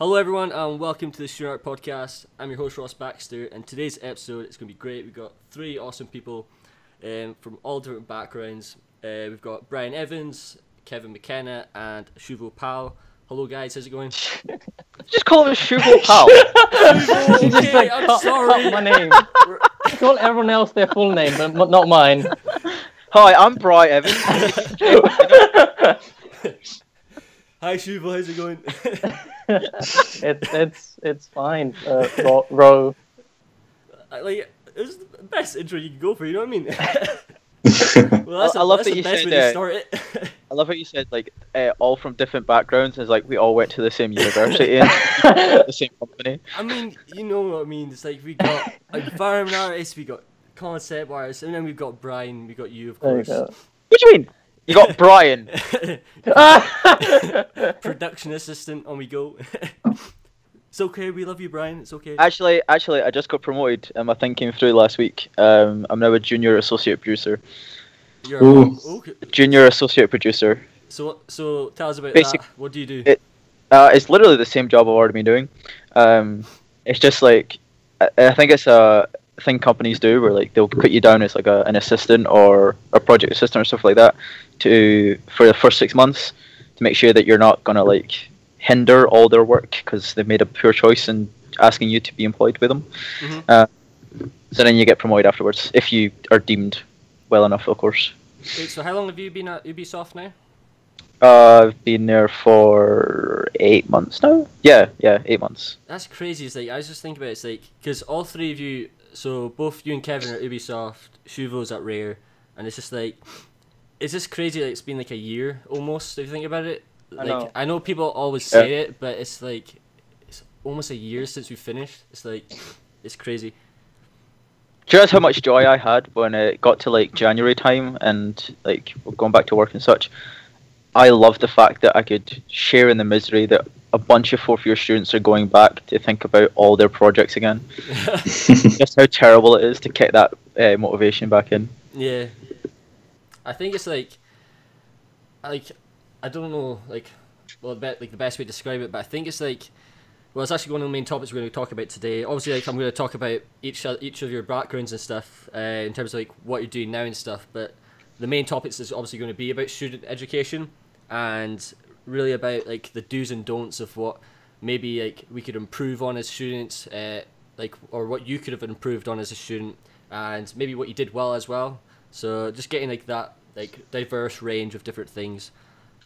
Hello, everyone, and welcome to the Student Art Podcast. I'm your host, Ross Baxter, and today's episode is going to be great. We've got three awesome people um, from all different backgrounds. Uh, we've got Brian Evans, Kevin McKenna, and Shuvo Pal. Hello, guys, how's it going? Just call him Shuvo Pal. Shuvo, okay, like I'm cut, sorry. cut my name. Call everyone else their full name, but not mine. Hi, I'm Brian Evans. Hi, Shuvo, how's it going? it's it's it's fine. Uh, ro, ro. Like, it was the best intro you could go for, you know what I mean? well, that's, I a- love that's that the you best said way to start it. I love how you said like uh, all from different backgrounds. It's like we all went to the same university and the same company. I mean, you know what I mean. It's like we got environment artists, we got concept artists, and then we've got Brian, we got you, of There you course. go. What do you mean? You got Brian. Production assistant, on we go. it's okay, we love you, Brian. It's okay. Actually, actually, I just got promoted, and my thing came through last week. Um, I'm now a junior associate producer. You're Ooh. okay. Junior associate producer. So, so tell us about Basic- that. What do you do? It- Uh, it's literally the same job I've already been doing. Um, it's just like I, I think it's a thing companies do where like they'll put you down as like a, an assistant or a project assistant or stuff like that to for the first six months to make sure that you're not gonna like hinder all their work because they've made a poor choice in asking you to be employed with them. Mhm. Uh, so then you get promoted afterwards if you are deemed well enough, of course. Wait, so how long have you been at Ubisoft now? Uh, I've been there for eight months now. Yeah, yeah, eight months. That's crazy. It's like I was just thinking about it, it's like because all three of you, so both you and Kevin are at Ubisoft, Shuvo's at Rare, and it's just like, it's just crazy. Like it's been like a year almost. If you think about it, I like know. I know people always say it, but it's like it's almost a year since we finished. It's like it's crazy. Do you realize how much joy I had when it got to like January time and like going back to work and such? I loved the fact that I could share in the misery that a bunch of fourth year students are going back to think about all their projects again. Just how terrible it is to kick that uh, motivation back in. Yeah, I think it's like, like, I don't know, like, well, be- like the best way to describe it, but I think it's like, well, it's actually one of the main topics we're going to talk about today. Obviously, like, I'm going to talk about each o- each of your backgrounds and stuff, uh, in terms of like what you're doing now and stuff. But the main topics is obviously going to be about student education and really about like the do's and don'ts of what maybe like we could improve on as students, uh, like or what you could have improved on as a student, and maybe what you did well as well. So just getting like that like diverse range of different things.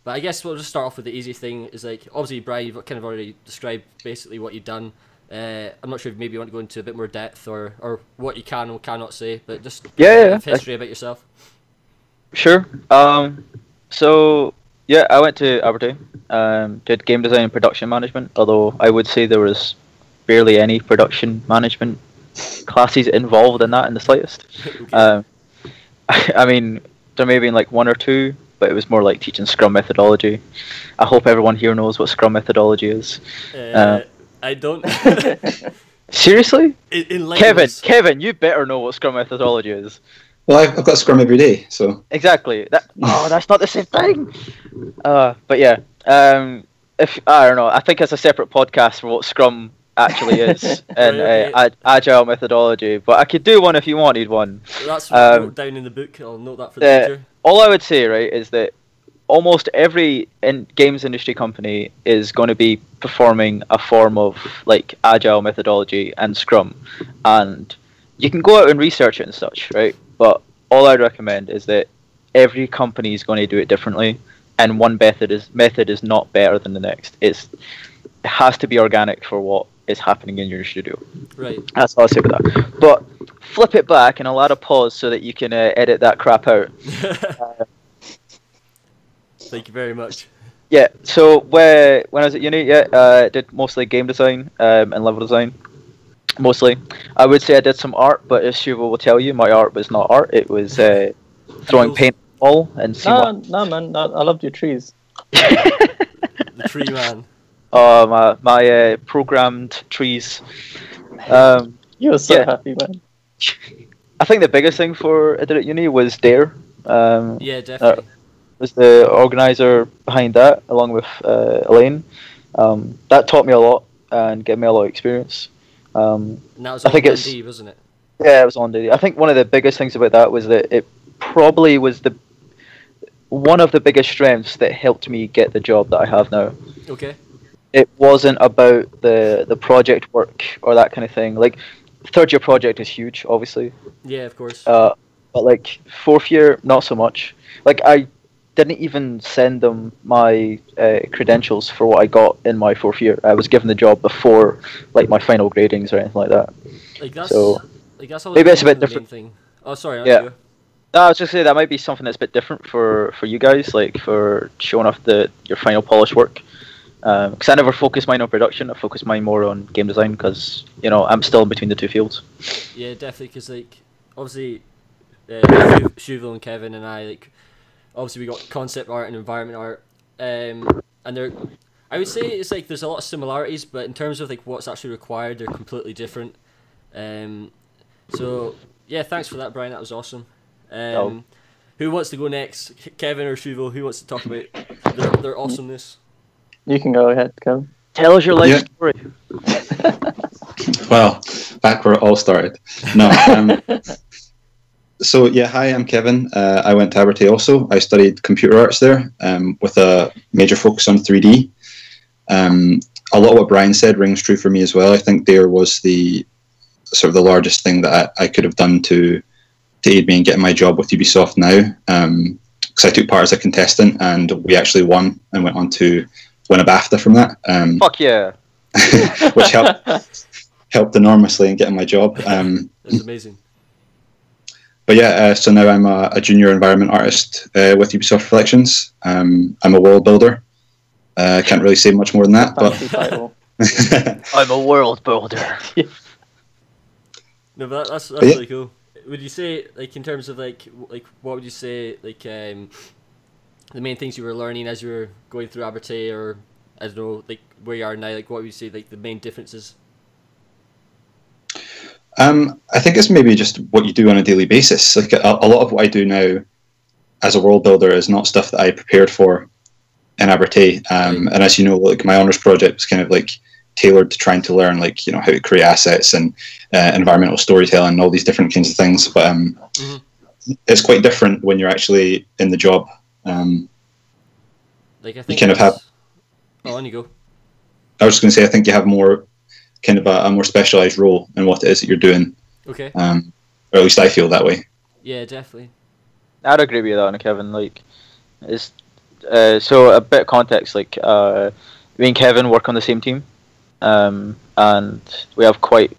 But I guess we'll just start off with the easy thing. Is like obviously Brian, you've kind of already described basically what you've done. Uh, I'm not sure if maybe you want to go into a bit more depth or, or what you can or cannot say, but just Yeah, a yeah, history about yourself. Sure. Um, so yeah, I went to Abertay. Um, did game design and production management. Although I would say there was barely any production management classes involved in that in the slightest. Okay. Um, I mean, there may have been like one or two, but it was more like teaching Scrum methodology. I hope everyone here knows what Scrum methodology is. Uh, I don't. Seriously, En- enlighten Kevin, us. Kevin, you better know what Scrum methodology is. Well, I've, I've got Scrum every day, so Exactly. That oh, that's not the same thing. Uh, but yeah. Um, if I don't know, I think it's a separate podcast for what Scrum actually is and uh, ag- agile methodology. But I could do one if you wanted one. That's um, wrote down in the book. I'll note that for the Uh, future. all I would say, right, is that almost every in games industry company is going to be performing a form of like agile methodology and Scrum, and you can go out and research it and such, right? But all I'd recommend is that every company is going to do it differently, and one method is method is not better than the next. It's it has to be organic for what is happening in your studio. Right. That's all I'll say about that. But flip it back and I'll add a pause so that you can uh, edit that crap out. Thank you very much. Yeah, so where when I was at uni, yeah, uh, did mostly game design um, and level design. Mostly, I would say I did some art, but as Shuvo will tell you, my art was not art. It was uh, throwing Doodles. paint at the wall and seeing no, no, man. No, I loved your trees. The tree man. Oh my my uh, programmed trees. Um, You were so Yeah. happy, man. I think the biggest thing for I did at uni was Dare. Um, Yeah, definitely. was the organizer behind that, along with uh, Elaine. Um, that taught me a lot and gave me a lot of experience. Um, And that was I on think it's- Dundee, wasn't it? yeah, it was on Dundee. I think one of the biggest things about that was that it probably was the one of the biggest strengths that helped me get the job that I have now. Okay. It wasn't about the the project work or that kind of thing. Like third year project is huge, obviously, Yeah, of course. uh, but like fourth year, not so much. Like I didn't even send them my uh, credentials for what I got in my fourth year. I was given the job before like my final gradings or anything like that. like that's so- like that's maybe it's a bit different. Thing. Oh, sorry. Yeah. No, I was just saying that might be something that's a bit different for, for you guys, like for showing off the your final polish work. Because I never focus mine on production. I focus mine more on game design because you know I'm still in between the two fields. Yeah, definitely. Because like, obviously, uh, Shu- Shuval and Kevin and I like, obviously we got concept art and environment art, um, and they're, I would say it's like there's a lot of similarities, but in terms of like what's actually required, they're completely different. Um, so yeah, thanks for that, Brian. That was awesome. Um, Oh. Who wants to go next, Kevin or Shuval? Who wants to talk about their, their awesomeness? You can go ahead, Kevin. Tell us your life Yeah. story. Well, back where it all started. No. Um, so yeah, hi, I'm Kevin. Uh, I went to Abertay also. I studied computer arts there um, with a major focus on 3D. Um, a lot of what Brian said rings true for me as well. I think there was the sort of the largest thing that I, I could have done to to aid me in getting my job with Ubisoft now. Because I took part as a contestant and we actually won and went on to win a BAFTA from that. Um, Fuck yeah! which helped helped enormously in getting my job. Um, That's amazing. but yeah, uh, so now I'm a, a junior environment artist uh, with Ubisoft Reflections. Um, I'm a world builder. Uh, can't really say much more than that, but I'm a world builder. No, but that, that's that's But yeah. really cool. Would you say like in terms of like like what would you say like um the main things you were learning as you were going through Abertay or I don't know like where you are now like what would you say like the main differences? um, I think it's maybe just what you do on a daily basis. Like a, a lot of what I do now as a world builder is not stuff that I prepared for in Abertay. Um, Right. and as you know, like my honors project was kind of like tailored to trying to learn like you know how to create assets and uh, environmental storytelling and all these different kinds of things. But um, Mhm. it's quite different when you're actually in the job. Um, Like I think kind of that's- Oh, on you go. I was just going to say, I think you have more kind of a, a more specialized role in what it is that you're doing, Okay. um, or at least I feel that way. Yeah, definitely. I'd agree with you on that, Kevin. Like, it's uh, so a bit of context. Like, uh, me and Kevin work on the same team, um, and we have quite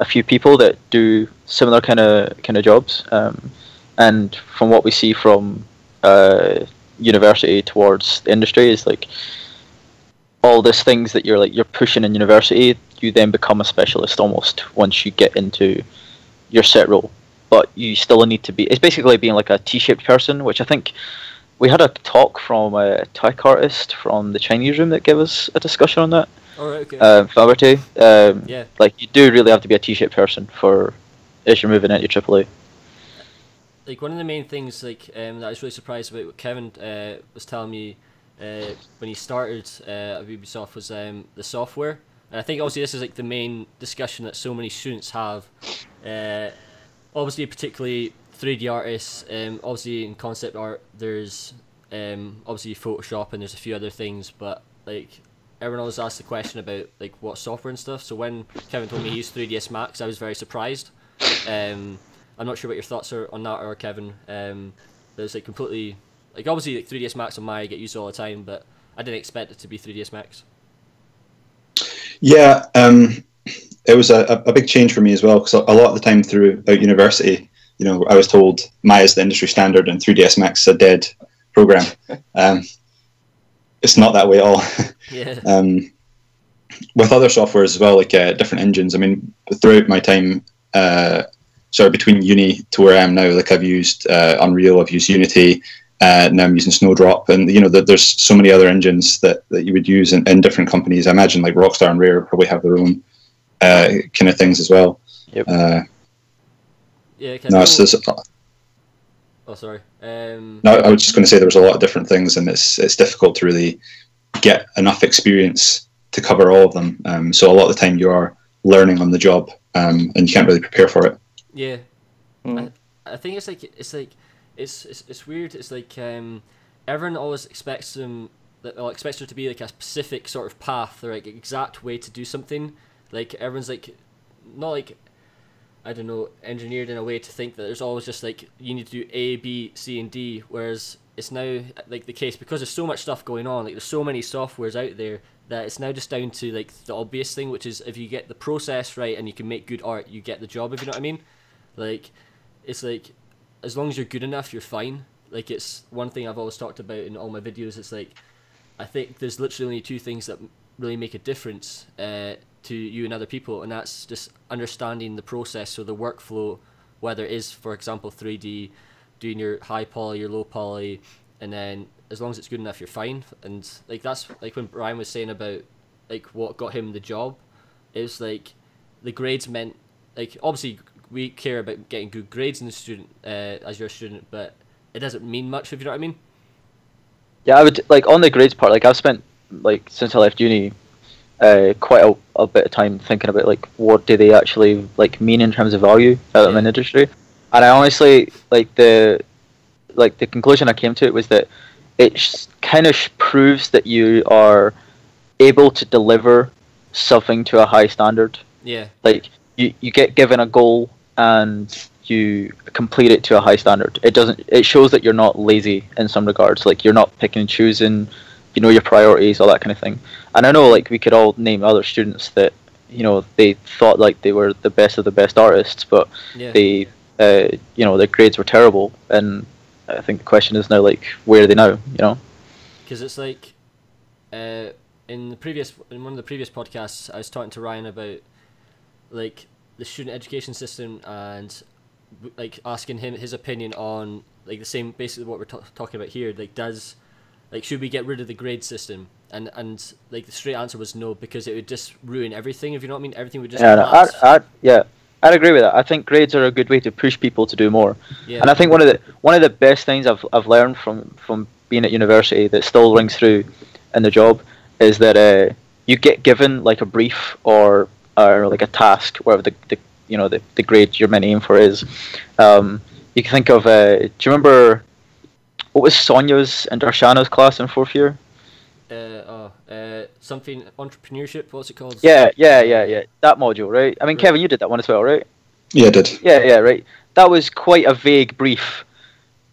a few people that do similar kind of kind of jobs. Um, and from what we see from uh, university towards the industry is like all these things that you're like you're pushing in university. You then become a specialist almost once you get into your set role but you still need to be. It's basically being like a T-shaped person, which I think we had a talk from a tech artist from the Chinese room that gave us a discussion on that. Right. Okay. Uh, Faberty, um, yeah. like you do really have to be a T-shaped person for as you're moving into AAA. Like one of the main things like um, that I was really surprised about what Kevin uh, was telling me uh, when he started uh, at Ubisoft was um, the software. And I think obviously this is like the main discussion that so many students have. Uh, obviously, particularly 3D artists. Um, obviously, in concept art, there's um, obviously Photoshop and there's a few other things, but like everyone always asks the question about like what software and stuff. So when Kevin told me he used 3ds Max, I was very surprised. Um, I'm not sure what your thoughts are on that, or Kevin. Um, there's like completely like obviously like 3ds Max on my get used all the time, but I didn't expect it to be 3ds Max. Yeah, um, it was a, a big change for me as well because a lot of the time throughout university, you know, I was told Maya is the industry standard and 3ds Max is a dead program. Um, it's not that way at all. Yeah. um, with other software as well, like uh, different engines. I mean, throughout my time, uh, sorry, between uni to where I am now, like I've used uh, Unreal, I've used Unity, uh, now I'm using Snowdrop, and you know, th- there's so many other engines that, that you would use in, in different companies. I imagine like Rockstar and Rare probably have their own uh, kind of things as well. Yep. Uh, Yeah. Kevin, no, it's, it's, oh, sorry. Um, no, I was just going to say there was a lot of different things, and it's it's difficult to really get enough experience to cover all of them. Um, so a lot of the time you are learning on the job, um, and you can't really prepare for it. Yeah, Mm. I, I think it's like it's like it's it's, it's weird. It's like um, everyone always expects them that well, expects there to be like a specific sort of path or like exact way to do something. Like everyone's like not like I don't know engineered in a way to think that there's always just like you need to do A, B, C, and D. Whereas it's now like the case because there's so much stuff going on. Like there's so many softwares out there that it's now just down to like the obvious thing, which is if you get the process right and you can make good art, you get the job. If you know what I mean. Like it's like as long as you're good enough, you're fine. Like it's one thing I've always talked about in all my videos. It's like I think there's literally only two things that really make a difference uh, to you and other people, and that's just understanding the process or the workflow, whether it is, for example, 3D, doing your high poly, your low poly, and then as long as it's good enough, you're fine. And like that's like when Brian was saying about like what got him the job, it was like the grades meant like obviously we care about getting good grades in the student uh, as you're student, but it doesn't mean much if you know what I mean. Yeah, I would like on the grades part. Like I've spent like since I left uni, uh, quite a, a bit of time thinking about like what do they actually like mean in terms of value out Yeah. an industry, and I honestly like the like the conclusion I came to it was that it kind of proves that you are able to deliver something to a high standard. Yeah, Like you, you get given a goal and you complete it to a high standard. It doesn't. It shows that you're not lazy in some regards. Like you're not picking and choosing. You know your priorities, all that kind of thing. And I know like we could all name other students that you know they thought like they were the best of the best artists, but yeah. they uh, you know their grades were terrible. And I think the question is now like where are they now? You know. because it's like uh, in the previous in one of the previous podcasts I was talking to Ryan about like the student education system and like asking him his opinion on like the same basically what we're ta- talking about here like does like should we get rid of the grade system and and like the straight answer was no because it would just ruin everything if you know what I mean everything would just Yeah, no, I. I, yeah, I'd agree with that. I think grades are a good way to push people to do more. yeah And I think one of the one of the best things I've I've learned from from being at university that still rings through in the job is that uh, you get given like a brief or or like a task, whatever the, the you know the, the grade you're meant to aim for is. Um, you can think of uh, do you remember what was Sonia's and Darshana's class in fourth year? uh, oh, uh, something entrepreneurship what's it called Yeah, yeah, yeah, yeah. That module, right? I mean, Right. Kevin, you did that one as well, right? Yeah, I did. Yeah, yeah, right. That was quite a vague brief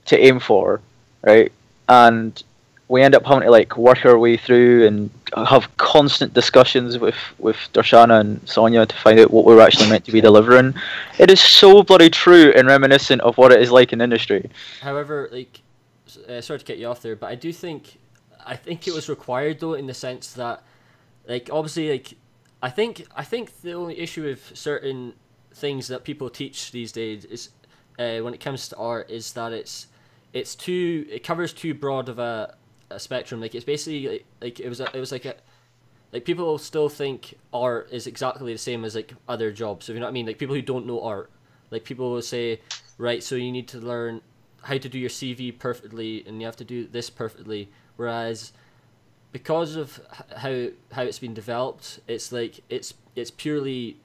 to aim for, right? And we end up having to like work our way through and have constant discussions with with Darshana and Sonia to find out what we're actually meant to be delivering. It is so bloody true and reminiscent of what it is like in industry. However, like, uh, sorry to cut you off there, but I do think, I think it was required though, in the sense that, like, obviously, like, I think, I think the only issue with certain things that people teach these days is, uh, when it comes to art, is that it's, it's too, it covers too broad of a, a spectrum. Like, it's basically like, like it was, a, it was like a, like people still think art is exactly the same as like other jobs. If you know what I mean, like people who don't know art, like people will say, right, so you need to learn how to do your CV perfectly, and you have to do this perfectly. Whereas, because of how how it's been developed, it's like it's it's purely,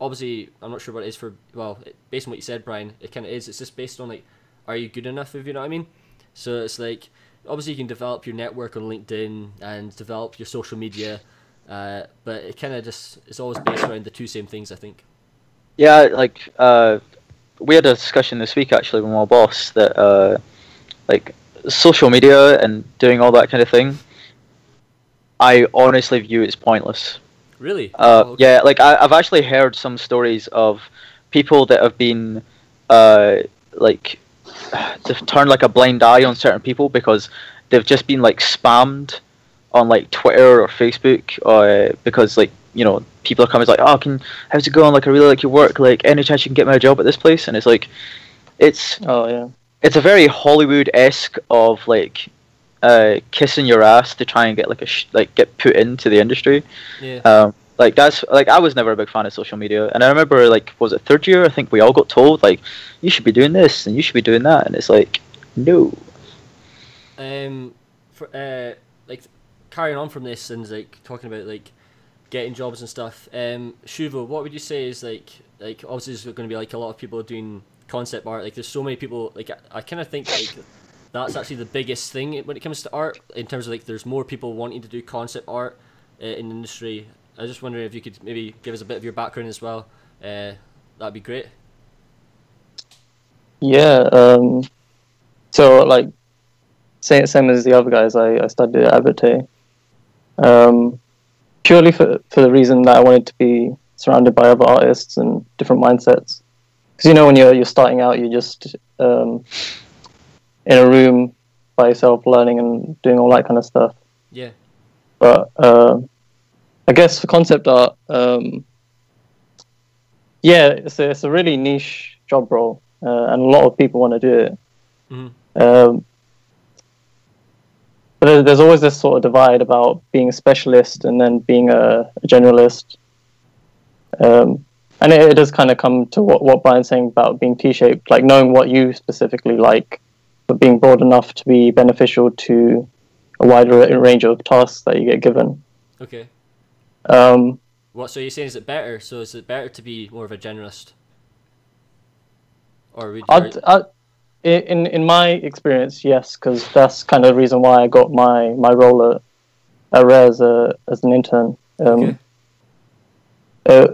obviously, I'm not sure what it is for. Well, it, based on what you said, Brian, it kind of is. It's just based on like, are you good enough? If you know what I mean. So it's like obviously you can develop your network on LinkedIn and develop your social media, uh, but it kind of just it's always based around the two same things. I think. Yeah, like uh, we had a discussion this week actually with my boss that uh, like social media and doing all that kind of thing. I honestly view it's pointless. Really? Uh, Oh, okay. Yeah, like I, I've actually heard some stories of people that have been uh, like they've turned like a blind eye on certain people because they've just been like spammed on like Twitter or Facebook uh, because like you know people are coming like oh can how's it going like I really like your work like any chance you can get me a job at this place and it's like it's Oh yeah. it's a very Hollywood esque of like uh, kissing your ass to try and get like a sh- like get put into the industry. Yeah. Um, like that's like I was never a big fan of social media, and I remember like was it third year? I think we all got told like you should be doing this and you should be doing that, and it's like no. um, for uh, like carrying on from this and like talking about like getting jobs and stuff. Um, Shuvo, what would you say is like like obviously there's going to be like a lot of people doing concept art. Like there's so many people. Like I, I kind of think like that's actually the biggest thing when it comes to art in terms of like there's more people wanting to do concept art uh, in the industry. I was just wondering if you could maybe give us a bit of your background as well. Uh, that'd be great. Yeah. Um, so like, same same as the other guys, I, I studied at Abertay. Um, purely for for the reason that I wanted to be surrounded by other artists and different mindsets. Because you know, when you're you're starting out, you're just um, in a room by yourself, learning and doing all that kind of stuff. Yeah. But uh, I guess for concept art, um, yeah, it's a, it's a really niche job role, uh, and a lot of people want to do it. Mhm. Um, but there's always this sort of divide about being a specialist and then being a, a generalist. Um, and it, it does kind of come to what, what Brian's saying about being T-shaped, like knowing what you specifically like, but being broad enough to be beneficial to a wider range of tasks that you get given. Okay. Um, What? So you're saying is it better? So is it better to be more of a generalist? Or would I'd, i in in my experience, yes, because that's kind of the reason why I got my, my role at, at Rare as a as an intern. Um, Okay. uh,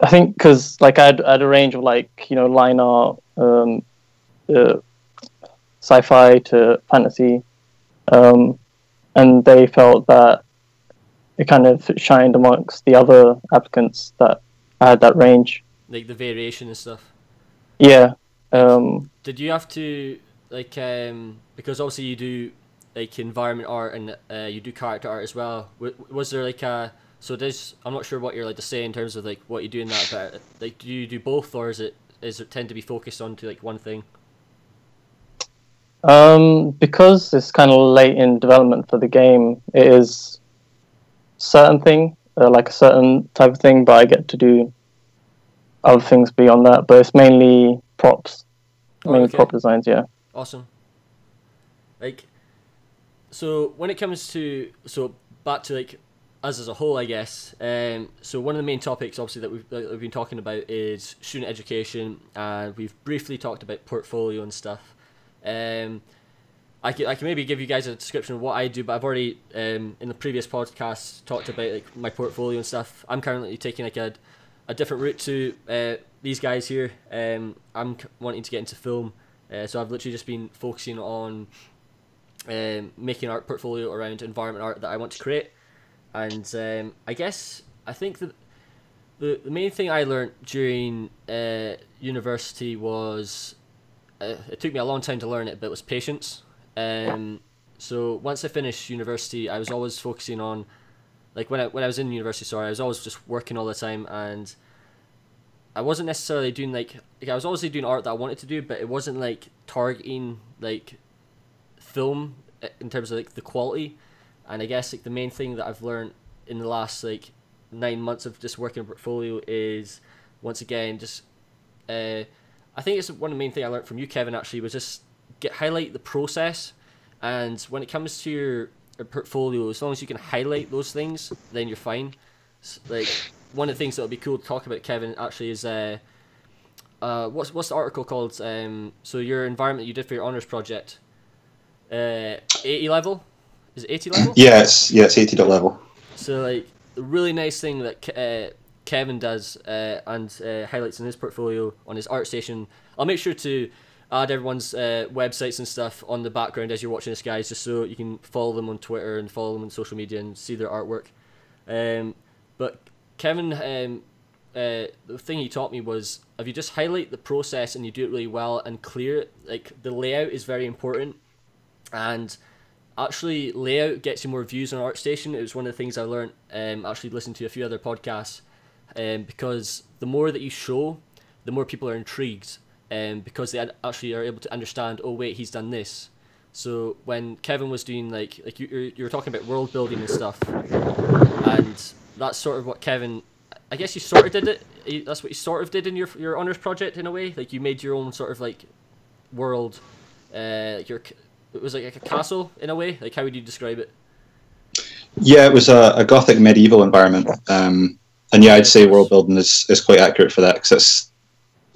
I think because like I had, I had a range of like you know line art, um, uh, sci-fi to fantasy, um, and they felt that it kind of shined amongst the other applicants that had that range. like the variation and stuff? Yeah. Um, Did you have to like um because obviously you do like environment art and uh, you do character art as well. W- was there like a so there's I'm not sure what you're like to say in terms of like what you do in that, but like do you do both or is it is it tend to be focused onto like one thing? Um, because it's kind of late in development for the game, it is certain thing, uh, like a certain type of thing, but I get to do other things beyond that. But it's mainly props, Oh, mainly okay. prop designs. Yeah. Awesome. Like, so when it comes to so back to like us as a whole, I guess. Um, so one of the main topics, obviously, that we've, that we've been talking about is student education, and we've briefly talked about portfolio and stuff. Um, I can, I can maybe give you guys a description of what I do, but I've already um, in the previous podcast talked about like my portfolio and stuff. I'm currently taking like a, a different route to uh, these guys here. Um, I'm c- wanting to get into film, uh, so I've literally just been focusing on um, making art portfolio around environment art that I want to create, and um, I guess I think that the the main thing I learned during uh, university was uh, it took me a long time to learn it, but it was patience. Um, so once I finished university, I was always focusing on, like when I when I was in university, sorry, I was always just working all the time, and I wasn't necessarily doing like, like I was obviously doing art that I wanted to do, but it wasn't like targeting like film uh, in terms of like the quality, and I guess like the main thing that I've learned in the last like nine months of just working a portfolio is once again just uh, I think it's one of the main thing I learned from you, Kevin. Actually, was just get highlight the process, and when it comes to your, your portfolio, as long as you can highlight those things, then you're fine. Like one of the things that would be cool to talk about, Kevin, actually is uh, uh, what's what's the article called? Um, so your environment you did for your honors project, uh, eighty level, is it eighty level? Yeah, it's yeah, it's eighty level. So like the really nice thing that uh, Kevin does uh, and uh, highlights in his portfolio on his art station. I'll make sure to add everyone's uh, websites and stuff on the background as you're watching this, guys, just so you can follow them on Twitter and follow them on social media and see their artwork. Um, but Kevin, um, uh, the thing he taught me was if you just highlight the process and you do it really well and clear it, like the layout is very important, and actually layout gets you more views on ArtStation. It was one of the things I learned um, actually listening to a few other podcasts um, because the more that you show, the more people are intrigued um, because they actually are able to understand. Oh wait, he's done this. So when Kevin was doing like like you you're, were talking about world building and stuff, and that's sort of what Kevin. I guess you sort of did it. you- That's what you sort of did in your your honors project in a way. Like you made your own sort of like world. Uh, your it was like a castle in a way. Like how would you describe it? Yeah, it was a, a gothic medieval environment, um, and yeah, I'd say world building is, is quite accurate for that because it's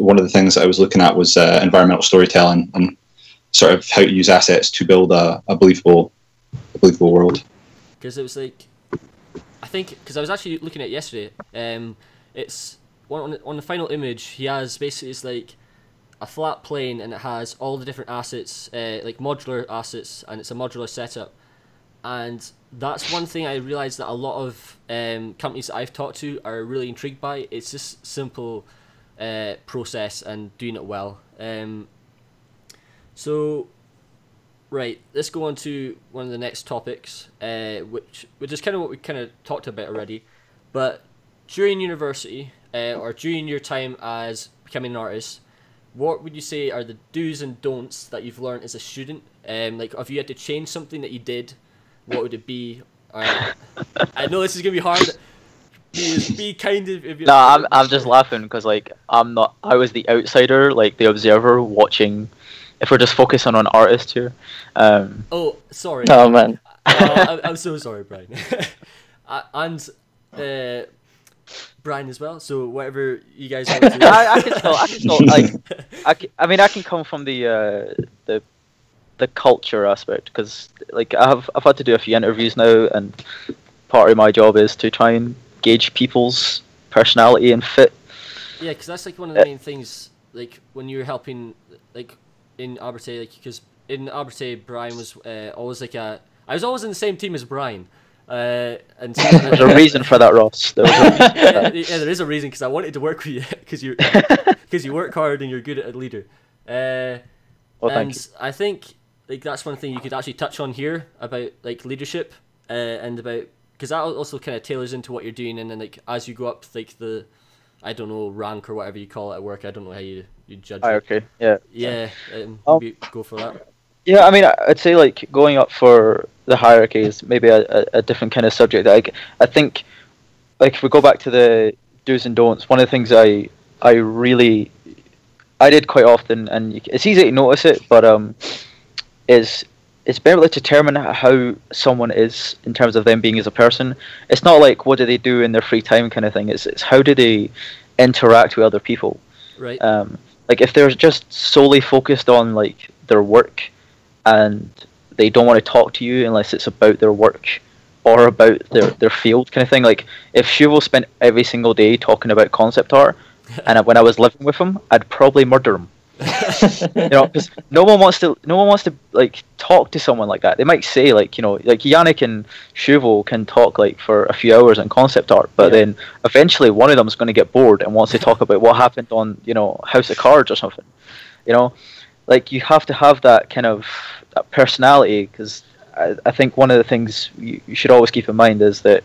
one of the things I was looking at was uh, environmental storytelling and sort of how to use assets to build a, a believable, a believable world. because it was like I think because I was actually looking at yesterday. Um, it's on the, on the final image. He has basically it's like a flat plane and it has all the different assets, uh, like modular assets, and it's a modular setup. And that's one thing I realized that a lot of um, companies that I've talked to are really intrigued by. It's just simple uh, process and doing it well. Um, so Right, let's go on to one of the next topics, uh, which which is kind of what we kind of talked about already. But during university, uh, or during your time as becoming an artist, what would you say are the do's and don'ts that you've learned as a student? Um, like, if you had to change something that you did, what would it be? I know this is gonna be hard. Be, be kind of. If you No, I'm I'm just laughing because like I'm not. I was the outsider, like the observer, watching. If we're just focusing on artists here, um, Oh, sorry. Oh man. oh, I'm, I'm so sorry, Brian. Uh, and uh, Brian as well. So whatever you guys want to do. I, I can tell. I can tell. like, I, ca- I mean, I can come from the uh, the the culture aspect because, like, I've I've had to do a few interviews now, and part of my job is to try and gauge people's personality and fit. Yeah, because that's like one of the main things. Like when you're helping, like in Abertay, like because in Abertay, Brian was uh, always like a. I was always in the same team as Brian, uh, and so, There's a reason for that, Ross. There was a for yeah, that. yeah, there is a reason because I wanted to work with you because you because you work hard and you're good at a leader. Uh, Well, and thank you. I think like that's one thing you could actually touch on here about like leadership uh, and about because that also kind of tailors into what you're doing and then like as you go up like the I don't know rank or whatever you call it at work I don't know how you you judge it. Hierarchy, yeah. yeah um, Oh. maybe go for that Yeah, I mean, I'd say like going up for the hierarchy is maybe a, a, a different kind of subject. Like, I think, like if we go back to the do's and don'ts, one of the things I I really I did quite often, and you, it's easy to notice it, but um, is it's better to determine how someone is in terms of them being as a person. It's not like what do they do in their free time kind of thing. It's it's how do they interact with other people right um, like if they're just solely focused on like their work and they don't want to talk to you unless it's about their work or about their, their field kind of thing like if Shuvo spent every single day talking about concept art and when I was living with him I'd probably murder him you know because no one wants to no one wants to like talk to someone like that they might say like you know like Yannick and Shuvo can talk like for a few hours on concept art but Yeah. then eventually one of them is going to get bored and wants to talk about what happened on you know House of Cards or something. You know, like you have to have that kind of that personality because I, I think one of the things you, you should always keep in mind is that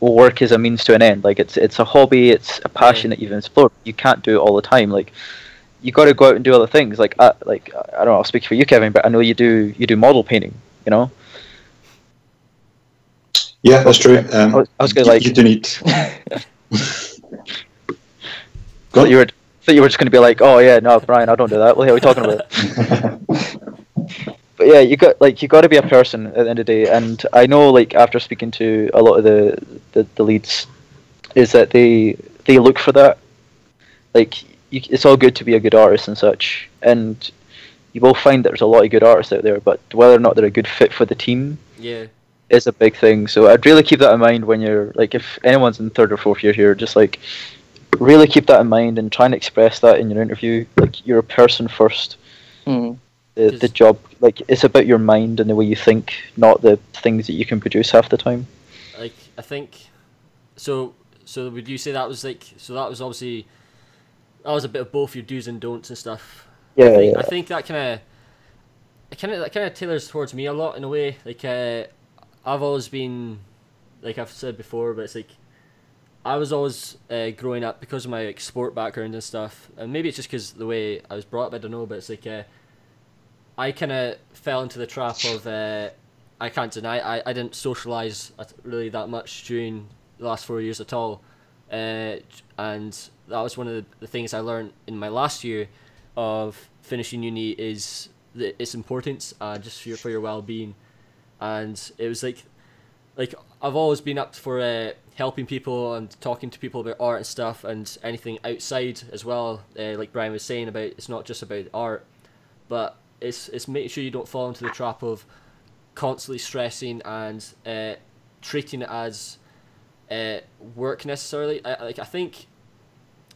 work is a means to an end. Like it's it's a hobby, it's a passion that you've explored. You can't do it all the time. Like you got to go out and do other things. Like I, like I don't know. I'll speak for you, Kevin, but I know you do you do model painting. You know, Yeah, that's true. I Um, was, I was gonna you- like you do need. Go thought you were thought you were just gonna be like, oh yeah, no, Brian, I don't do that. What the hell are we talking about? but yeah, you got like you got to be a person at the end of the day. And I know like after speaking to a lot of the, the, the leads, is that they they look for that. Like you, it's all good to be a good artist and such, and you will find that there's a lot of good artists out there. But whether or not they're a good fit for the team yeah is a big thing. So I'd really keep that in mind when you're like if anyone's in third or fourth year here, just like really keep that in mind and try and express that in your interview. Like you're a person first Hmm. the, the job like it's about your mind and the way you think not the things that you can produce half the time like I think so so would you say that was like so that was obviously that was a bit of both your do's and don'ts and stuff yeah, I think, yeah. I think that kind of it kind of that kind of tailors towards me a lot in a way. Like uh, I've always been, like I've said before, but it's like I was always uh, growing up because of my like, sport background and stuff, and maybe it's just because the way I was brought up. I don't know, but it's like uh, I kind of fell into the trap of uh, I can't deny I, I didn't socialize really that much during the last four years at all, uh, and that was one of the, things I learned in my last year of finishing uni is the, its importance uh, just for your, for your well being, and it was like like I've always been up for uh, helping people and talking to people about art and stuff and anything outside as well. Uh, like Brian was saying about, it's not just about art, but it's it's making sure you don't fall into the trap of constantly stressing and uh, treating it as uh, work necessarily. I, like I think,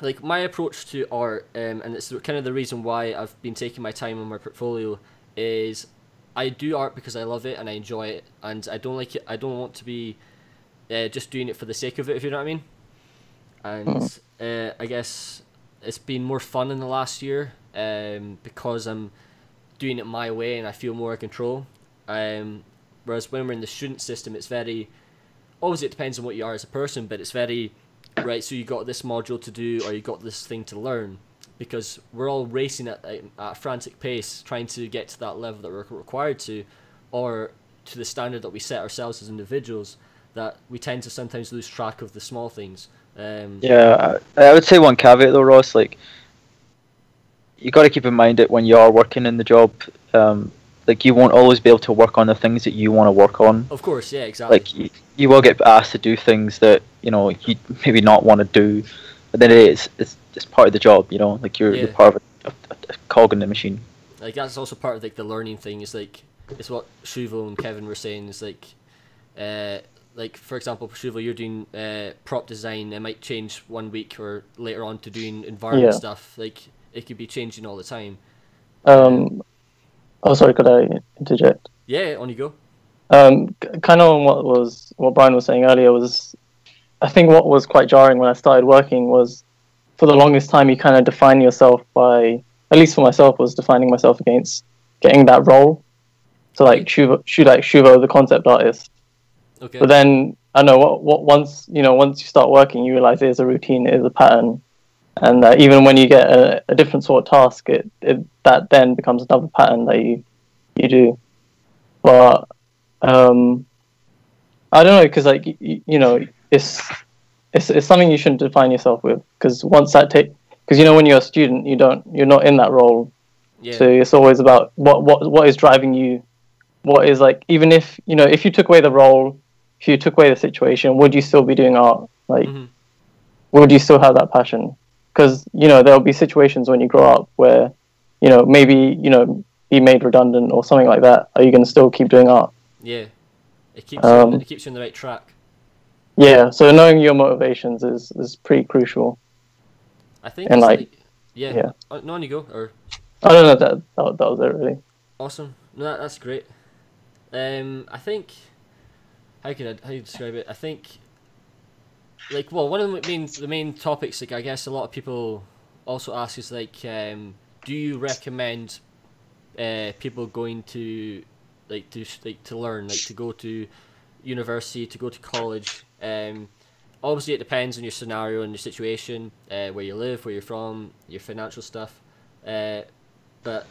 like my approach to art, um, and it's kind of the reason why I've been taking my time on my portfolio, is I do art because I love it and I enjoy it, and I don't like it. I don't want to be uh, just doing it for the sake of it, if you know what I mean. And uh, I guess it's been more fun in the last year um, because I'm doing it my way and I feel more in control. Um, whereas when we're in the student system, it's very obviously it depends on what you are as a person, but it's very right. So you got this module to do, or you got this thing to learn, because we're all racing at, at a frantic pace, trying to get to that level that we're required to, or to the standard that we set ourselves as individuals. That we tend to sometimes lose track of the small things. Um, Yeah, I, I would say one caveat though, Ross. Like, you got to keep in mind that when you are working in the job, um, like you won't always be able to work on the things that you want to work on. Of course, yeah, exactly. Like, you, you will get asked to do things that you know you maybe not want to do, but then it is it's it's part of the job. You know, like you're you're part of a, a, a cog in the machine. like that's also part of like the learning thing is like it's what Shuvo and Kevin were saying is like uh like for example Shuvo you're doing uh prop design it might change one week or later on to doing environment Yeah. stuff like it could be changing all the time Um, oh, sorry, could I interject? yeah on you go Um, kind of on what was what Brian was saying earlier was, I think what was quite jarring when I started working was, for the longest time you kind of define yourself by, at least for myself, was defining myself against getting that role. So like Shuvo, Shu like Shuvo, the concept artist. okay But then I know what what once you know once you start working, you realize there's a routine, there's a pattern, and uh, even when you get a, a different sort of task, it, it that then becomes another pattern that you you do. But um, I don't know because like you, you know it's it's it's something you shouldn't define yourself with because once that take because you know when you're a student you don't you're not in that role yeah so it's always about what what what is driving you, what is like even if you know if you took away the role, if you took away the situation, would you still be doing art? Like, Mhm. would you still have that passion? Because you know there'll be situations when you grow up where, you know maybe you know be made redundant or something like that. Are you going to still keep doing art? yeah it keeps you on, Um, it keeps you on the right track Yeah. So knowing your motivations is is pretty crucial. I think and, like, like, yeah, yeah. Uh, no on you go or I don't know that that, that was it really. Awesome. No, that, that's great. Um, I think how could I how you describe it? I think like well, one of the main the main topics like I guess a lot of people also ask is like, um, do you recommend uh, people going to like to like to learn like to go to university to go to college? Um, obviously it depends on your scenario and your situation, uh, where you live, where you're from, your financial stuff. Uh, but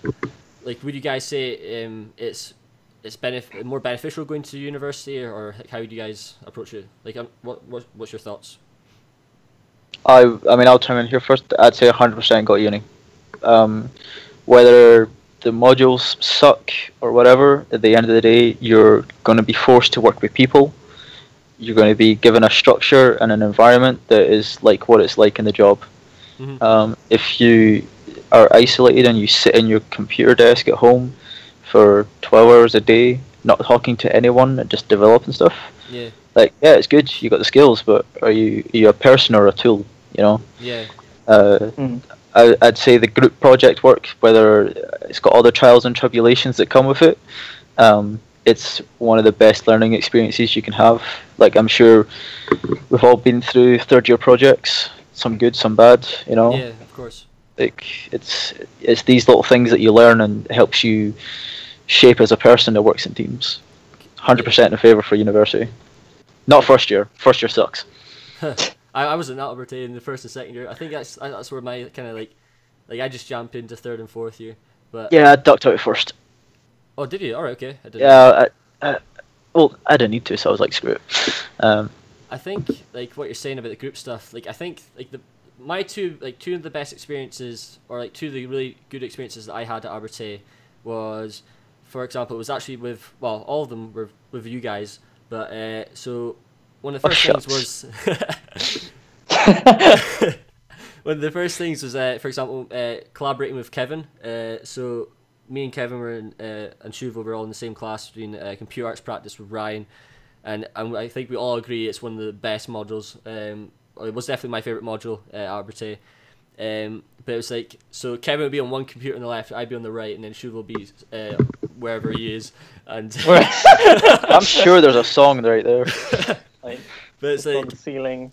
like would you guys say um, it's it's benef- more beneficial going to university or, how do you guys approach it like um, what, what what's your thoughts I I mean I'll chime in here first. I'd say 100% go uni. Um, whether the modules suck or whatever, at the end of the day, you're going to be forced to work with people. You're going to be given a structure and an environment that is like what it's like in the job. Mhm. Um, if you are isolated and you sit in your computer desk at home for 12 hours a day, not talking to anyone and just developing stuff, yeah like yeah, it's good. You got the skills, but are you are you a person or a tool? You know. yeah Uh, Mm. I, I'd say the group project work, whether it's got all the trials and tribulations that come with it, um, it's one of the best learning experiences you can have. Like I'm sure we've all been through third year projects, some good, some bad. You know, yeah of course like it's it's these little things that you learn and helps you shape as a person that works in teams. Hundred percent in favour for university. Not first year. First year sucks. I, I was in Abertay in the first and second year I think that's that's where my kind of like like I just jumped into third and fourth year but Yeah, I ducked out first. oh did you alright okay I didn't Yeah, I, I, well, I didn't need to, so I was like, screw it. Um, I think like what you're saying about the group stuff. Like I think like the my two like two of the best experiences or like two of the really good experiences that I had at Abertay was, for example, it was actually with well all of them were with you guys, But uh, so one of the Oh, first things was one of the first things was, uh, for example, uh, collaborating with Kevin. Uh, so me and Kevin were in, uh, and Shuvo were all in the same class doing uh, computer arts practice with Ryan, and, and I think we all agree it's one of the best modules. Um, it was definitely my favorite module at Abertay. Um, but it was like so Kevin would be on one computer on the left, I'd be on the right, and then Shuvo would be uh, wherever he is, and I'm sure there's a song right there. like, but it's on like the ceiling.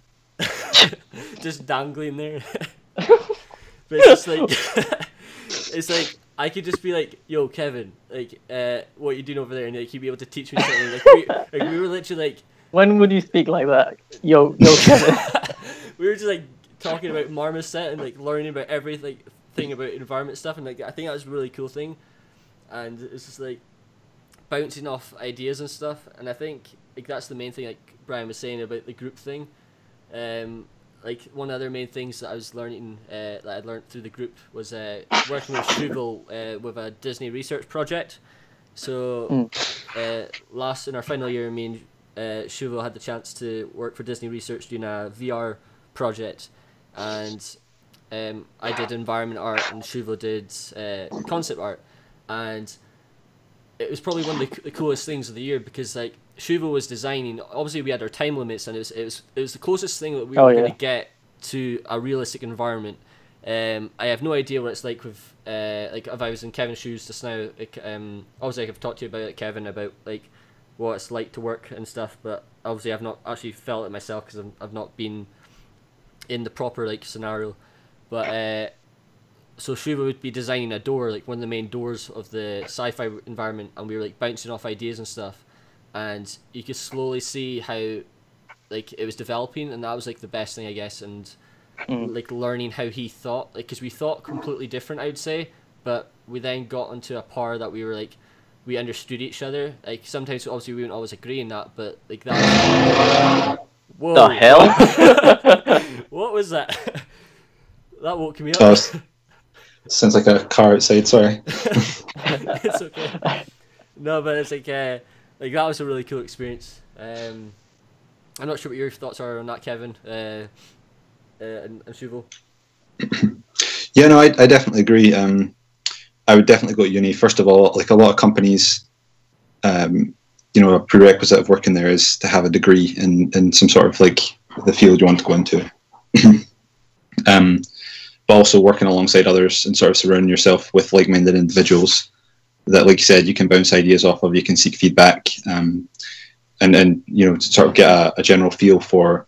just dangling there. but it's just like it's like I could just be like, "Yo, Kevin, like, uh, what you doing over there?" And like he'd be able to teach me something. Like we, like, we were literally like, When would you speak like that? Yo, yo, Kevin. we were just like talking about Marmoset and like learning about everything thing about environment stuff, and like I think that was a really cool thing. And it's just like bouncing off ideas and stuff, and I think like that's the main thing. Like Brian was saying about the group thing. Um, like one other main things that I was learning uh, that I learned through the group was uh, working with Google uh, with a Disney research project. So uh, last in our final year, me and uh, Shuvo had the chance to work for Disney Research doing a VR project, and um, I did environment art and Shuvo did uh, concept art, and it was probably one of the, the coolest things of the year because like Shuvo was designing. Obviously, we had our time limits, and it was it was it was the closest thing that we Oh, were yeah. going to get to a realistic environment. Um, I have no idea what it's like with uh, like if I was in Kevin's shoes just now. Like, um, obviously, I've talked to you about it, Kevin, about like what it's like to work and stuff. But obviously, I've not actually felt it myself because I've not been in the proper like scenario. But uh, so Shuvo would be designing a door, like one of the main doors of the sci-fi environment, and we were like bouncing off ideas and stuff, and you could slowly see how like it was developing, and that was like the best thing I guess, and Mm. like learning how he thought, like because we thought completely different, I would say, but we then got into a par that we were like we understood each other. Like sometimes obviously we wouldn't always agree in that, but like that. Whoa! The hell? what was that? that woke me up. Sounds like a car outside. Sorry. it's okay. No, but it's like uh, like that was a really cool experience. Um, I'm not sure what your thoughts are on that, Kevin. Uh, uh, and, and Shuvo. Yeah, no, I, I definitely agree. Um, I would definitely go to uni. First of all, like a lot of companies, um, you know, a prerequisite of working there is to have a degree in, in some sort of like the field you want to go into. um, but also working alongside others and sort of surrounding yourself with like-minded individuals that, like you said, you can bounce ideas off of. You can seek feedback, um, and and you know, to sort of get a, a general feel for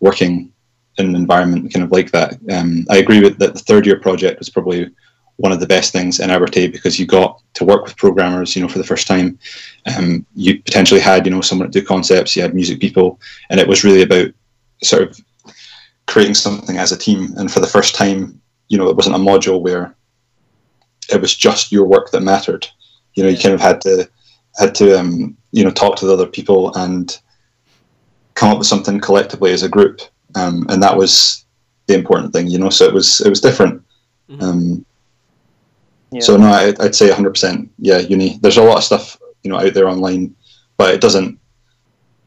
working in an environment kind of like that. Um, I agree with that. The third year project was probably one of the best things in Abertay because you got to work with programmers, you know, for the first time. Um, you potentially had, you know, someone to do concepts. You had music people, and it was really about sort of creating something as a team. And for the first time, you know, it wasn't a module where it was just your work that mattered. You know, you kind of had to had to um, you know talk to the other people and come up with something collectively as a group um, and that was the important thing, you know. So it was it was different. Mhm. Um, Yeah. So no, I, I'd say 100. percent Yeah, uni. There's a lot of stuff you know out there online, but it doesn't.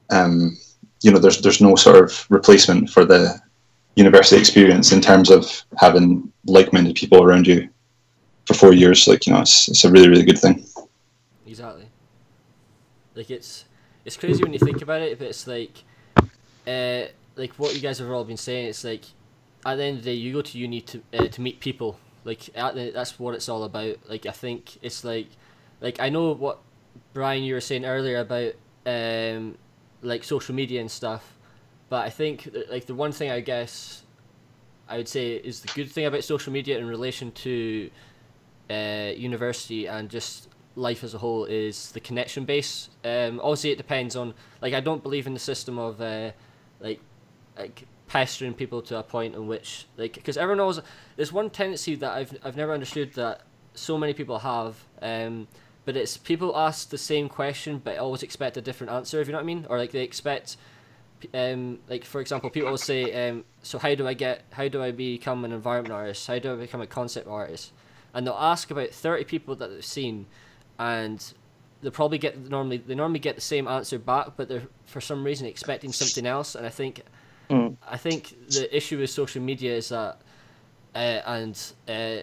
Um, you know, there's there's no sort of replacement for the university experience in terms of having like-minded people around you for four years. Like you know, it's it's a really really good thing. Exactly. Like it's it's crazy when you think about it, but it's like, uh, like what you guys have all been saying. It's like, at the end of the day, you go to uni to uh, to meet people. Like the, that's what it's all about. Like I think it's like, like I know what Brian you were saying earlier about um, like social media and stuff, but I think like the one thing I guess I would say is the good thing about social media in relation to uh, university and just life as a whole is the connection base. Um, obviously, it depends on like I don't believe in the system of uh, like like pestering people to a point in which like because everyone knows there's one tendency that I've I've never understood that so many people have. Um, but it's people ask the same question but always expect a different answer. If you know what I mean, or like they expect. Um, like for example, people will say, um, "So how do I get? How do I become an environment artist? How do I become a concept artist?" And they'll ask about thirty people that they've seen, and they probably get normally they normally get the same answer back, but they're for some reason expecting something else. And I think Mm. I think the issue with social media is that, uh, and uh,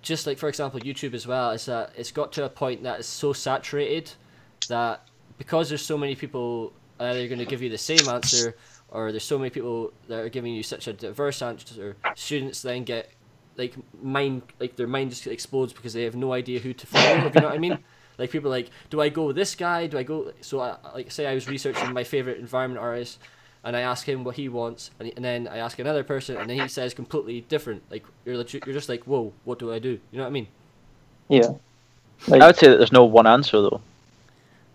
just like for example YouTube as well, is that it's got to a point that it's so saturated that because there's so many people either they're going to give you the same answer or there's so many people that are giving you such a diverse answer, students then get like mind like their mind just explodes because they have no idea who to follow. if you know what I mean? Like people are like, do I go with this guy? Do I go? So I like say I was researching my favorite environment artist, and I ask him what he wants, and, and then I ask another person, and then he says completely different. Like you're legit- you're just like, whoa, what do I do? You know what I mean? Yeah. like, I would say that there's no one answer though.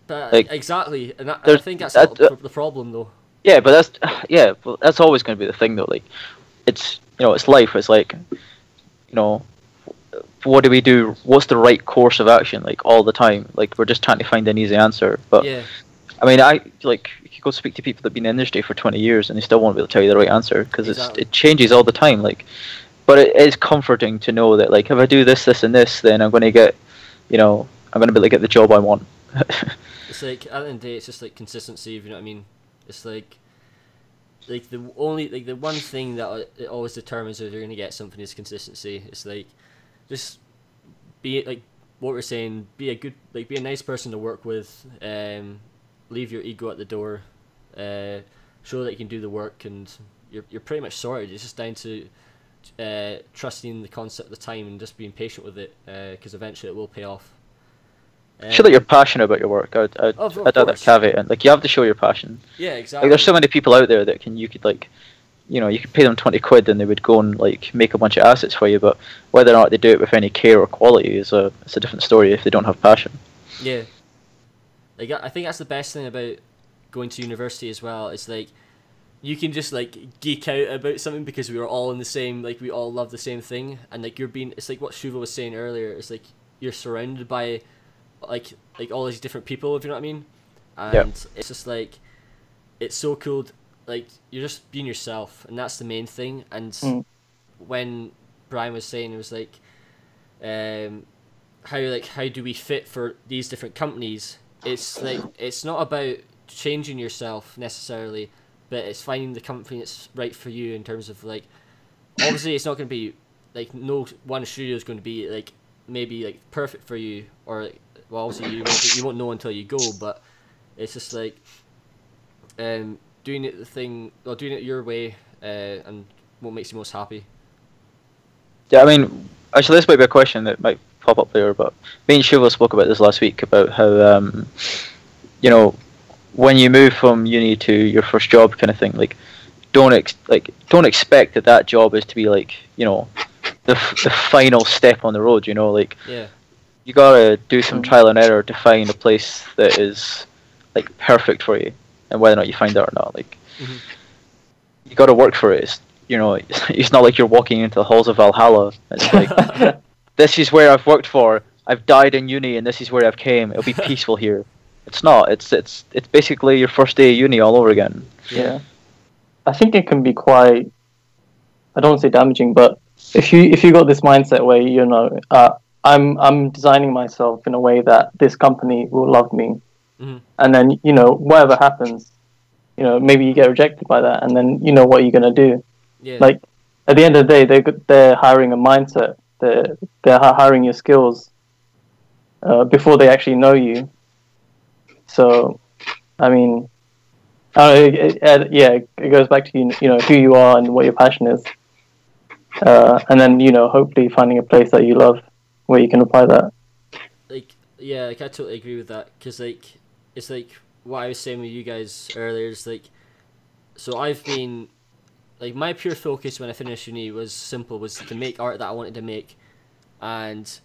But Like, exactly, and that, I think that's that- the, the problem though. Yeah, but that's yeah, well, that's always going to be the thing though. Like, it's you know, it's life. It's like, you know, what do we do? What's the right course of action? Like all the time. Like we're just trying to find an easy answer. But Yeah, I mean, I like you could go speak to people that've been in the industry for twenty years and they still won't be able to tell you the right answer because Exactly. it's it changes all the time. Like, but it is comforting to know that like if I do this, this, and this, then I'm going to get, you know, I'm going to be able to get the job I want. it's like at the end of the day, it's just like consistency. If you know what I mean, it's like. Like the only like the one thing that uh, it always determines if you're gonna get something is consistency. It's like, just be like what we're saying. Be a good like be a nice person to work with. Um, leave your ego at the door. Uh, show that you can do the work, and you're you're pretty much sorted. It's just down to uh, trusting the concept of the time and just being patient with it, because eventually it will pay off. Um, show that you're passionate about your work. I'd, I'd, Of- of I'd add that caveat. in. Like you have to show your passion. yeah, exactly. Like there's so many people out there that can you could like, you know, you could pay them twenty quid and they would go and like make a bunch of assets for you. But whether or not they do it with any care or quality is a it's a different story if they don't have passion. Yeah. Like I I think that's the best thing about going to university as well. It's like you can just like geek out about something because we are all in the same like we all love the same thing and like you're being it's like what Shuvo was saying earlier, it's like you're surrounded by like like all these different people, if you know what I mean. And Yeah. it's just like it's so cool like you're just being yourself and that's the main thing and Mm. when Brian was saying it was like um how like how do we fit for these different companies it's like it's not about changing yourself necessarily but it's finding the company that's right for you in terms of like obviously it's not going to be like no one studio is going to be like maybe like perfect for you or well obviously you won't, you won't know until you go but it's just like um doing it the thing or doing it your way uh, and what makes you most happy. Yeah, I mean, actually, this might be a question that might pop up later, but me and Shiva spoke about this last week about how, um, you know, when you move from uni to your first job, kind of thing, like, don't ex- like don't expect that that job is to be like, you know, the f- the final step on the road. You know, like yeah you gotta do some trial and error to find a place that is like perfect for you, and whether or not you find that or not, like Mhm. you gotta work for it. It's, you know, it's, it's not like you're walking into the halls of Valhalla. It's like this is where I've worked for. I've died in uni, and this is where I've came. It'll be peaceful here. It's not. It's it's it's basically your first day of uni all over again. yeah. I think it can be quite. I don't want to say damaging, but if you if you got this mindset where you know uh, I'm I'm designing myself in a way that this company will love me, Mhm. and then you know whatever happens, you know maybe you get rejected by that, and then you know what you're gonna do. yeah Like at the end of the day, they they're hiring a mindset. They're they're hiring your skills uh, before they actually know you. So, I mean, I don't know, it, it- yeah, it goes back to you, you know who you are and what your passion is, uh, and then you know hopefully finding a place that you love where you can apply that. like yeah like i totally agree with that because like it's like what i was saying with you guys earlier is like so i've been like my pure focus when i finished uni was simple was to make art that i wanted to make and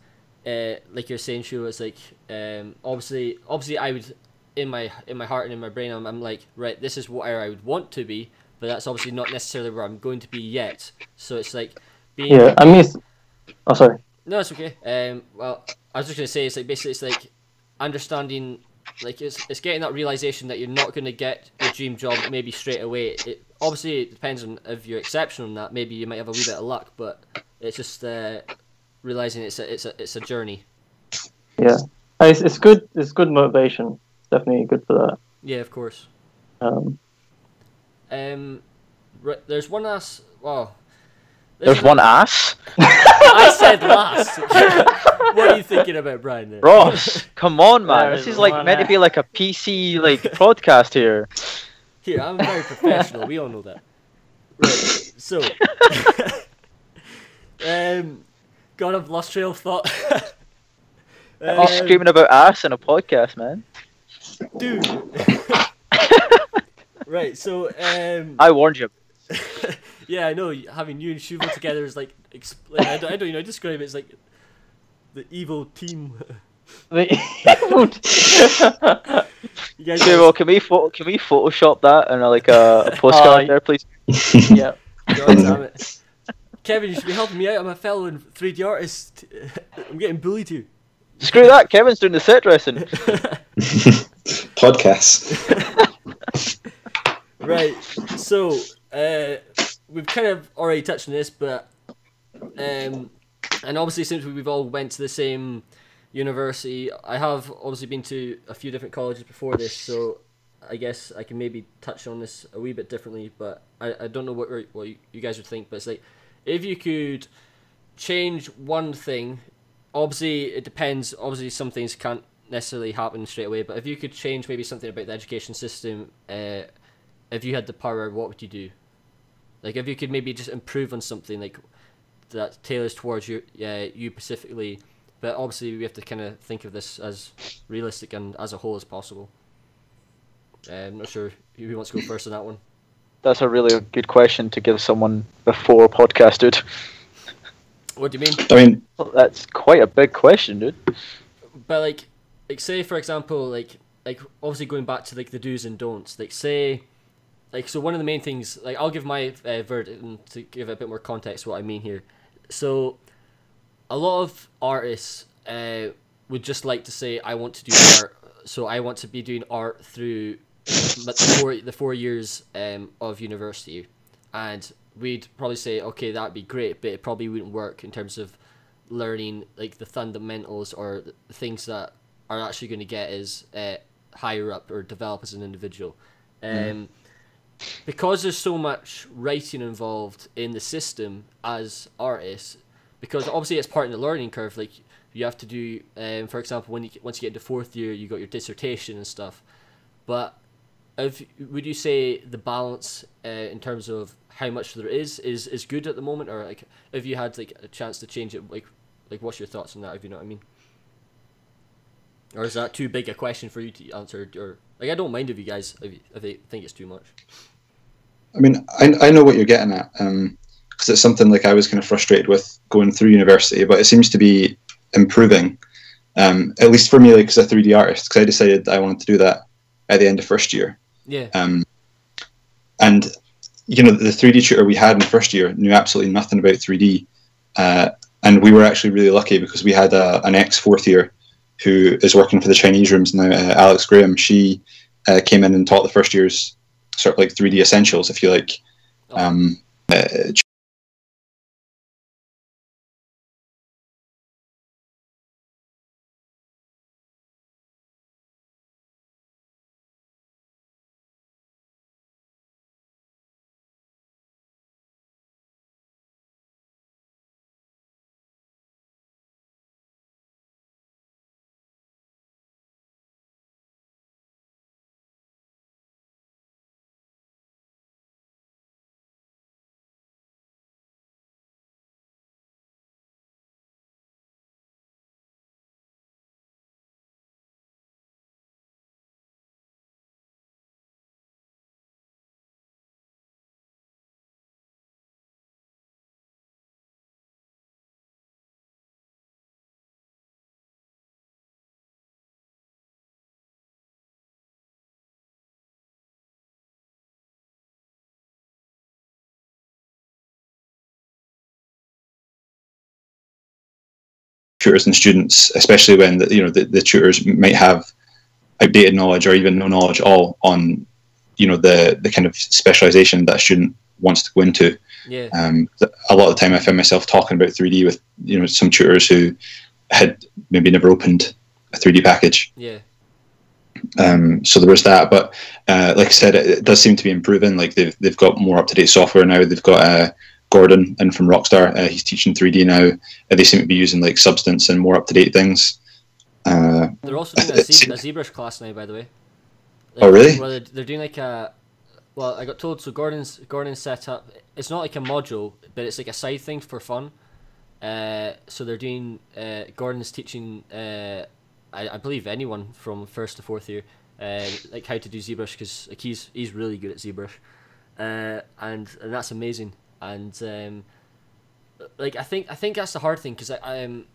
uh, like you're saying Shu, it's like um, obviously obviously i would in my in my heart and in my brain i'm, I'm like right this is what i would want to be but that's obviously not necessarily where i'm going to be yet so it's like being Yeah, I mean, oh sorry. no, it's okay. Um, well, I was just gonna say it's like basically it's like understanding, like it's it's getting that realization that you're not gonna get your dream job maybe straight away. It obviously it depends on if you're exceptional in that. Maybe you might have a wee bit of luck, but it's just uh, realizing it's a it's a it's a journey. Yeah, It's, it's good. It's good motivation. Definitely good for that. Yeah, of course. Um, Um, right, there's one last. Well, There's one ass. I said last. what are you thinking about, Brian? There? Ross, come on, man. There's This is like one meant to be like a PC like podcast here. Here, I'm very professional. We all know that. Right. So, um, God, I've lost trail of thought. You're Um, screaming about ass in a podcast, man. dude. right. So, um, I warned you. Yeah, I know having you and Shuvo together is like, expl- like I, don't, I don't, you know, describe it as like the evil team. the- You guys, Okay, well, can we photo, can we Photoshop that and uh, like a, a postcard Uh, there, please? yeah. God damn it. Kevin, you should be helping me out. I'm a fellow and 3D artist. I'm getting bullied here. Screw that. Kevin's doing the set dressing. Podcasts. right. So, uh, we've kind of already touched on this, but um, and obviously since we've all went to the same university, I have obviously been to a few different colleges before this, so I guess I can maybe touch on this a wee bit differently. But I, I don't know what what you guys would think, but it's like if you could change one thing, obviously it depends. Obviously, some things can't necessarily happen straight away, but if you could change maybe something about the education system, uh, if you had the power, what would you do? Like if you could maybe just improve on something like that tailors towards you, yeah, you specifically. But obviously, we have to kind of think of this as realistic and as a whole as possible. Uh, I'm not sure who wants to go first on that one. That's a really good question to give someone before podcast, dude. What do you mean? I mean, Well, That's quite a big question, dude. but like like say for example like like obviously going back to like the do's and don'ts like say like so one of the main things like i'll give my uh, verdict to give a bit more context what i mean here. So a lot of artists uh, would just like to say i want to do art. So i want to be doing art through but the four, the four years um, of university. And we'd probably say okay that'd be great but it probably wouldn't work in terms of learning like the fundamentals or the things that are actually going to get us uh, higher up or develop as an individual. Um, Because there's so much writing involved in the system as artists, because obviously it's part of the learning curve. Like you have to do, um, for example, when you once you get into fourth year, you got your dissertation and stuff. But if would you say the balance uh, in terms of how much there is is is good at the moment, or like if you had like a chance to change it, like like what's your thoughts on that? If you know what I mean. Or is that too big a question for you to answer? Or like I don't mind if you guys if, you, if they think it's too much. I mean, I, I know what you're getting at because it's something like I was kind of frustrated with going through university, but it seems to be improving. Um, at least for me, like as a 3D artist, because I decided I wanted to do that at the end of first year. Yeah. Um, and you know, the 3D tutor we had in first year knew absolutely nothing about 3D, uh, and we were actually really lucky because we had a, an ex fourth year who is working for the Chinese rooms now, uh, Alex Graham. She uh, came in and taught the first years sort of like 3D essentials, if you like. Oh. Um, uh, tutors and students, especially when the, you know the, the tutors might have outdated knowledge or even no knowledge at all on you know the the kind of specialization that a student wants to go into. Yeah. Um, a lot of the time, I found myself talking about 3D with you know some tutors who had maybe never opened a 3D package. Yeah. Um, so there was that, but uh, like I said, it, it, does seem to be improving. Like they've they've got more up to date software now. They've got uh, Gordon in from Rockstar. Uh, he's teaching 3D now. Uh, they seem to be using like Substance and more up to date things. Uh, they're also doing a, Z- a ZBrush class now, by the way. Like, oh really? Well, they're, they're doing like a. Well, I got told so. Gordon's Gordon's set up. It's not like a module, but it's like a side thing for fun. Uh, so they're doing. Uh, Gordon's teaching. Uh, I, I believe anyone from first to fourth year, uh, like how to do ZBrush because like he's he's really good at ZBrush, uh, and and that's amazing. And um, like I think I think that's the hard thing because I um,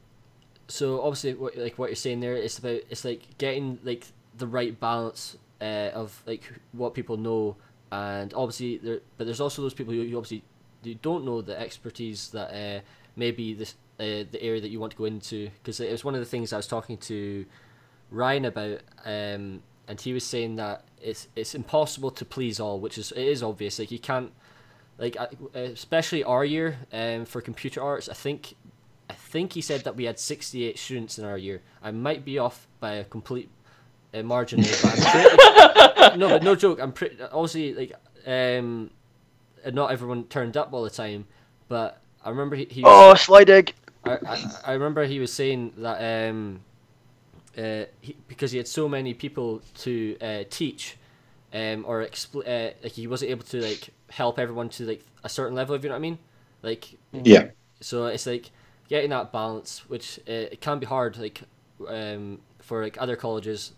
so obviously what, like what you're saying there, it's about it's like getting like the right balance uh, of like what people know, and obviously there, but there's also those people who you obviously you don't know the expertise that uh, maybe this uh, the area that you want to go into because it was one of the things I was talking to Ryan about, um, and he was saying that it's it's impossible to please all, which is it is obvious. Like you can't, like especially our year um, for computer arts. I think, I think he said that we had sixty eight students in our year. I might be off by a complete uh, margin, but pretty, no, but no joke. I'm pretty obviously like um, not everyone turned up all the time, but I remember he. he oh, Slydig. I, I, I remember he was saying that um, uh, he, because he had so many people to uh, teach, um, or expl- uh, like he wasn't able to like help everyone to like a certain level. If you know what I mean, like yeah. So it's like getting that balance, which uh, it can be hard, like um, for like other colleges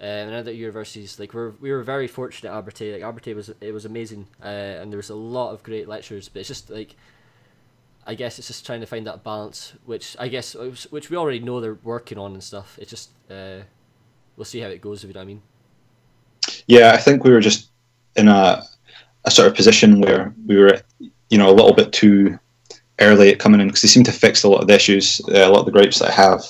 uh, and other universities. Like we're we were very fortunate at Abertay. Like Abertay was it was amazing, uh, and there was a lot of great lectures. But it's just like I guess it's just trying to find that balance, which I guess which we already know they're working on and stuff. It's just uh, we'll see how it goes. If you know what I mean. Yeah, I think we were just in a a sort of position where we were, you know, a little bit too early at coming in because they seem to fix a lot of the issues, uh, a lot of the gripes that I have.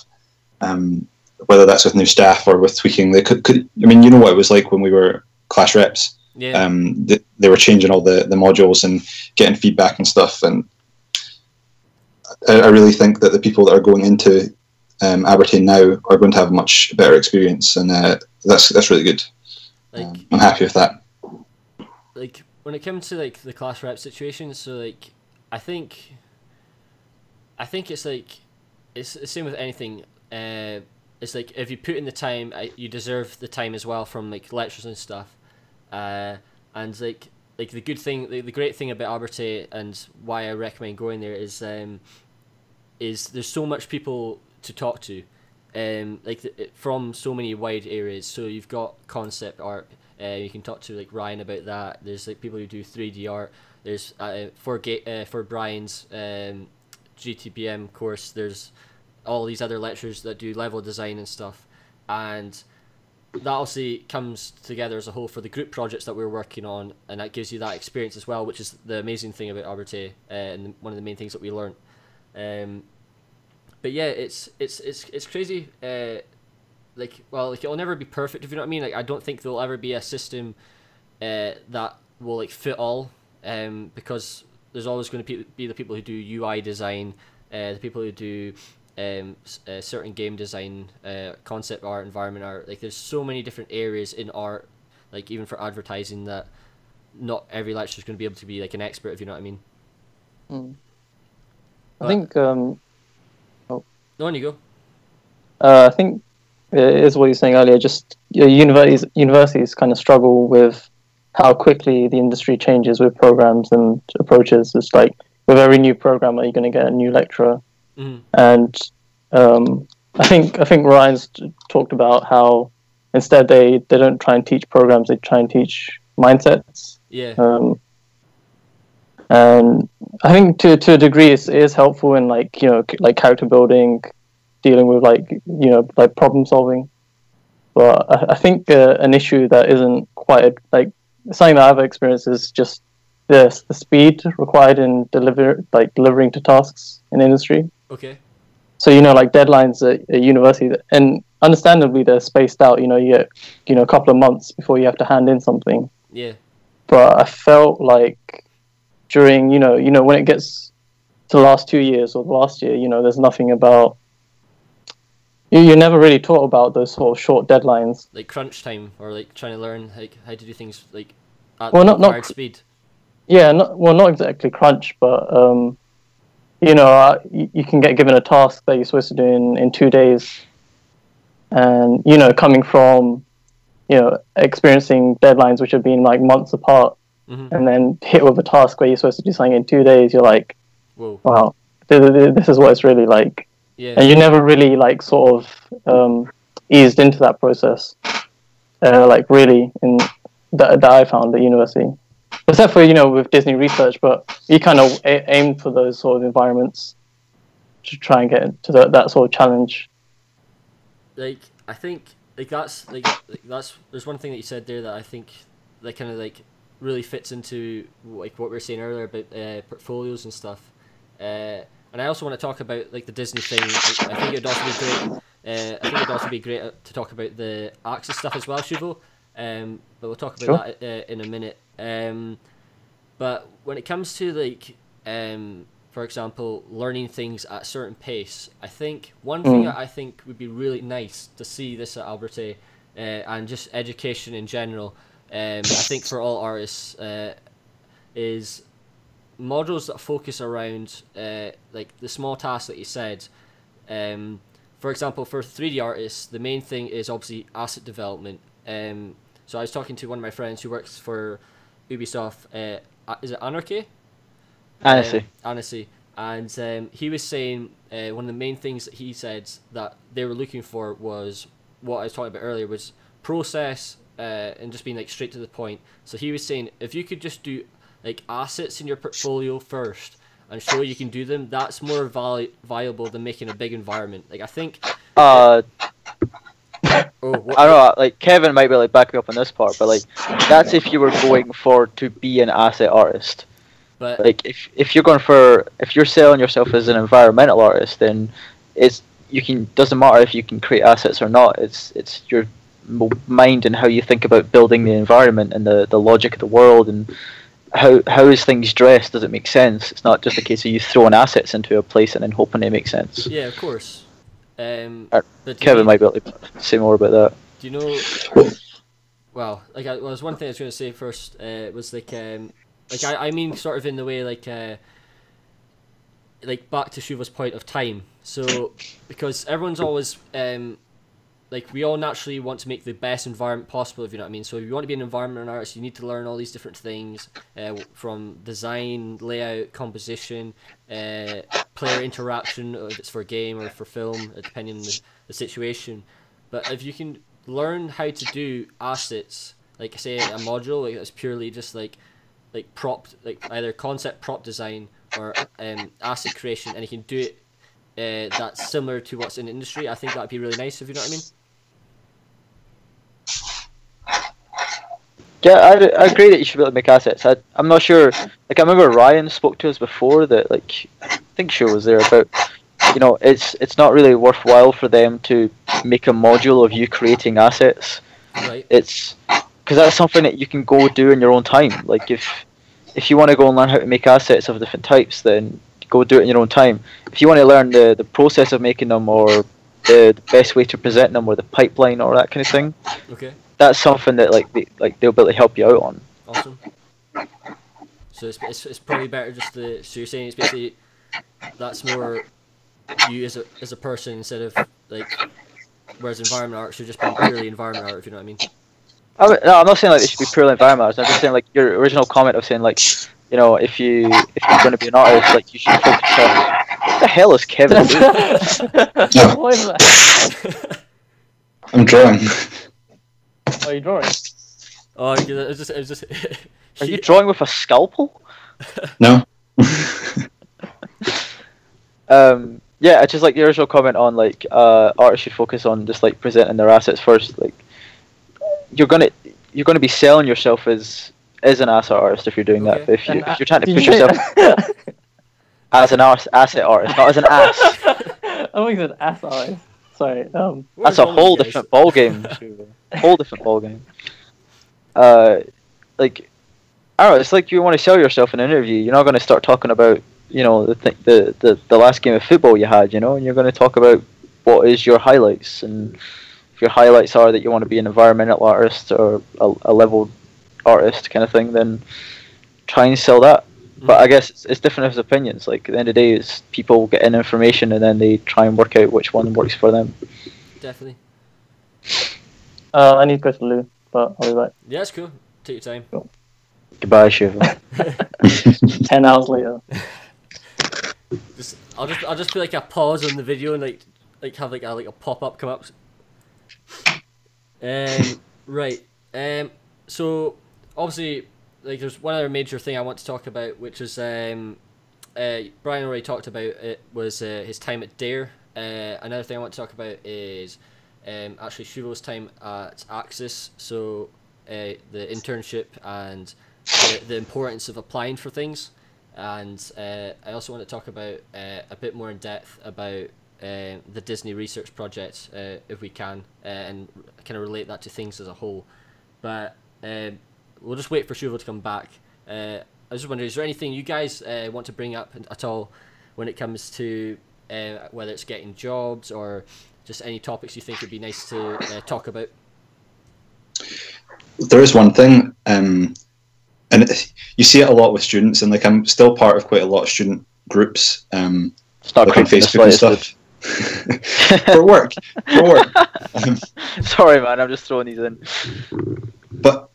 Um, whether that's with new staff or with tweaking, they could, could. I mean, you know what it was like when we were class reps. Yeah. Um, they, they were changing all the, the modules and getting feedback and stuff, and I, I really think that the people that are going into um, Abertay now are going to have a much better experience, and uh, that's that's really good. Like, um, I'm happy with that. Like when it comes to like the class rep situation, so like I think, I think it's like it's the same with anything. Uh, it's like if you put in the time, you deserve the time as well from like lectures and stuff. Uh, and like like the good thing, the, the great thing about Abertay and why I recommend going there is um, is there's so much people to talk to, um, like the, from so many wide areas. So you've got concept art. Uh, you can talk to like Ryan about that. There's like people who do three D art. There's uh, for ga- uh, for Brian's um, GTBM course. There's all these other lecturers that do level design and stuff, and that obviously comes together as a whole for the group projects that we're working on, and that gives you that experience as well, which is the amazing thing about Abertay, uh, and one of the main things that we learned. Um, but yeah, it's it's it's it's crazy. Uh, like well, like it'll never be perfect if you know what I mean. Like I don't think there'll ever be a system uh, that will like fit all, um, because there's always going to be the people who do UI design, uh, the people who do um, uh, certain game design, uh, concept art, environment art. Like there's so many different areas in art, like even for advertising that not every lecturer is going to be able to be like an expert if you know what I mean. Mm. I think. Um, on you go. Uh, I think it is what you were saying earlier. Just universities, universities kind of struggle with how quickly the industry changes with programs and approaches. It's like with every new program, are you going to get a new lecturer? Mm. And um, I think I think Ryan's talked about how instead they, they don't try and teach programs; they try and teach mindsets. Yeah. Um, and I think to to a degree it is helpful in like you know like character building, dealing with like you know like problem solving. But I, I think uh, an issue that isn't quite a, like something that I've experienced is just the the speed required in deliver like delivering to tasks in industry. Okay. So you know, like deadlines at, at university, and understandably they're spaced out. You know, you get you know a couple of months before you have to hand in something. Yeah. But I felt like during you know you know when it gets to the last two years or the last year, you know, there's nothing about you, you're never really taught about those sort of short deadlines. like crunch time or like trying to learn like how to do things like at Well, the not- not speed. Yeah, not well, not exactly crunch, but um, you know, uh, you, you can get given a task that you're supposed to do in, in two days, and you know, coming from you know experiencing deadlines which have been like months apart, hmm and then hit with a task where you're supposed to do something in two days, you're like, Whoa. wow, th- th- th- this is what it's really like, Yeah. and you never really like sort of um, eased into that process, uh, like really in that, that I found at university. Except for you know with Disney research, but you kind of a- aimed for those sort of environments to try and get to that, that sort of challenge. like I think like that's like, like that's there's one thing that you said there that I think that kind of like really fits into like what we were saying earlier about uh, portfolios and stuff. Uh, and I also want to talk about like the Disney thing. Like, I think it'd also be great. Uh, I think it'd also be great uh, to talk about the Axis stuff as well, Shuvo. Um, but we'll talk about Sure. that uh, in a minute. Um, but when it comes to like, um, for example, learning things at a certain pace, I think one thing Mm. that I think would be really nice to see this at Abertay uh, and just education in general. Um, I think for all artists uh, is modules that focus around uh, like the small tasks that you said. Um, for example, for 3D artists, the main thing is obviously asset development. Um, so I was talking to one of my friends who works for Ubisoft. Uh, is it Anarchy? Honestly, Um, Annecy. And um, he was saying uh, one of the main things that he said that they were looking for was what I was talking about earlier was process uh, and just being like straight to the point. So he was saying if you could just do like assets in your portfolio first and show you can do them, that's more vali- viable than making a big environment. Like I think. uh, Oh, what, I don't know. Like Kevin might be like backing up on this part, but like that's if you were going for to be an asset artist. but Like if if you're going for if you're selling yourself as an environmental artist, then it's you can doesn't matter if you can create assets or not. It's it's your mo- mind and how you think about building the environment and the, the logic of the world and how how is things dressed? Does it make sense? It's not just a case of you throwing assets into a place and then hoping they make sense. yeah, of course. Um, Uh, Kevin you- might be able to say more about that. Do you know? Well, like I well, there's one thing I was going to say first. Uh, was like um, like I, I mean sort of in the way like uh, like back to Shuvo's point of time. So because everyone's always um, like we all naturally want to make the best environment possible, if you know what I mean. So if you want to be an environment artist, you need to learn all these different things uh, from design, layout, composition, uh, player interaction, if it's for a game or for film, uh, depending on the, the situation. But if you can learn how to do assets, like say a module, like that's purely just like like prop, like either concept prop design or um, asset creation, and you can do it uh, that's similar to what's in industry, I think that'd be really nice. If you know what I mean. Yeah, I, I agree that you should be able to make assets. I, I'm not sure. Like I remember Ryan spoke to us before that. Like I think show was there about. You know, it's it's not really worthwhile for them to make a module of you creating assets. Right. It's because that's something that you can go do in your own time. Like if if you want to go and learn how to make assets of different types, then go do it in your own time. If you want to learn the the process of making them or the, the best way to present them or the pipeline or that kind of thing, Okay. That's something that like they, like they'll be able to help you out on. Awesome. So it's, it's, it's probably better just to. So you're saying it's basically that's more you as a as a person instead of like whereas environment art should just be purely environment art if you know what I mean. I mean, no, I'm not saying like it should be purely environmentalists. I'm just saying like your original comment of saying like, you know, if you if you're going to be an artist, like you should focus on. What the hell is Kevin doing? what is that? I'm drawing. Are you drawing? Oh, yeah, it was just it was just. Are you drawing with a scalpel? No. Um, yeah, it's just like your original comment on like uh, artists should focus on just like presenting their assets first. Like you're gonna you're gonna be selling yourself as as an asset artist if you're doing that. But if you An if you're trying to Did push yourself as an ars- asset artist, not as an ass, I think you said ass eyes. Sorry. Um. That's a whole guys? different ball game. Whole different ball game. Uh, like I don't know. It's like you want to sell yourself in an interview. You're not going to start talking about you know the, th- the the the last game of football you had. You know, and you're going to talk about what is your highlights, and if your highlights are that you want to be an environmental artist or a, a level artist kind of thing, then try and sell that. But I guess it's, it's different as opinions. Like at the end of the day, it's people get in information and then they try and work out which one works for them. Definitely. Uh, I need to go to the loo, but I'll be back. Yeah, it's cool. Take your time. Goodbye, Shiva. Ten hours later. Just, I'll just I'll just put like a pause on the video and like like have like a like a pop up come up. Um, right. Um, so obviously, like there's one other major thing I want to talk about, which is um, uh, Brian already talked about it was uh, his time at Dare. Uh, another thing I want to talk about is um, actually Shuvo's time at Axis. So uh, the internship and the, the importance of applying for things. And uh, I also want to talk about uh, a bit more in depth about uh, the Disney research project, uh, if we can, uh, and kind of relate that to things as a whole. But um, we'll just wait for Shuvo to come back. I was just wondering, is there anything you guys want to bring up at all when it comes to whether it's getting jobs or just any topics you think would be nice to uh, talk about? there is one thing, um, and it, you see it a lot with students, and like I'm still part of quite a lot of student groups, um, It's like on creepy in the Facebook and stuff. for work, for work. Um. Sorry, man. I'm just throwing these in. but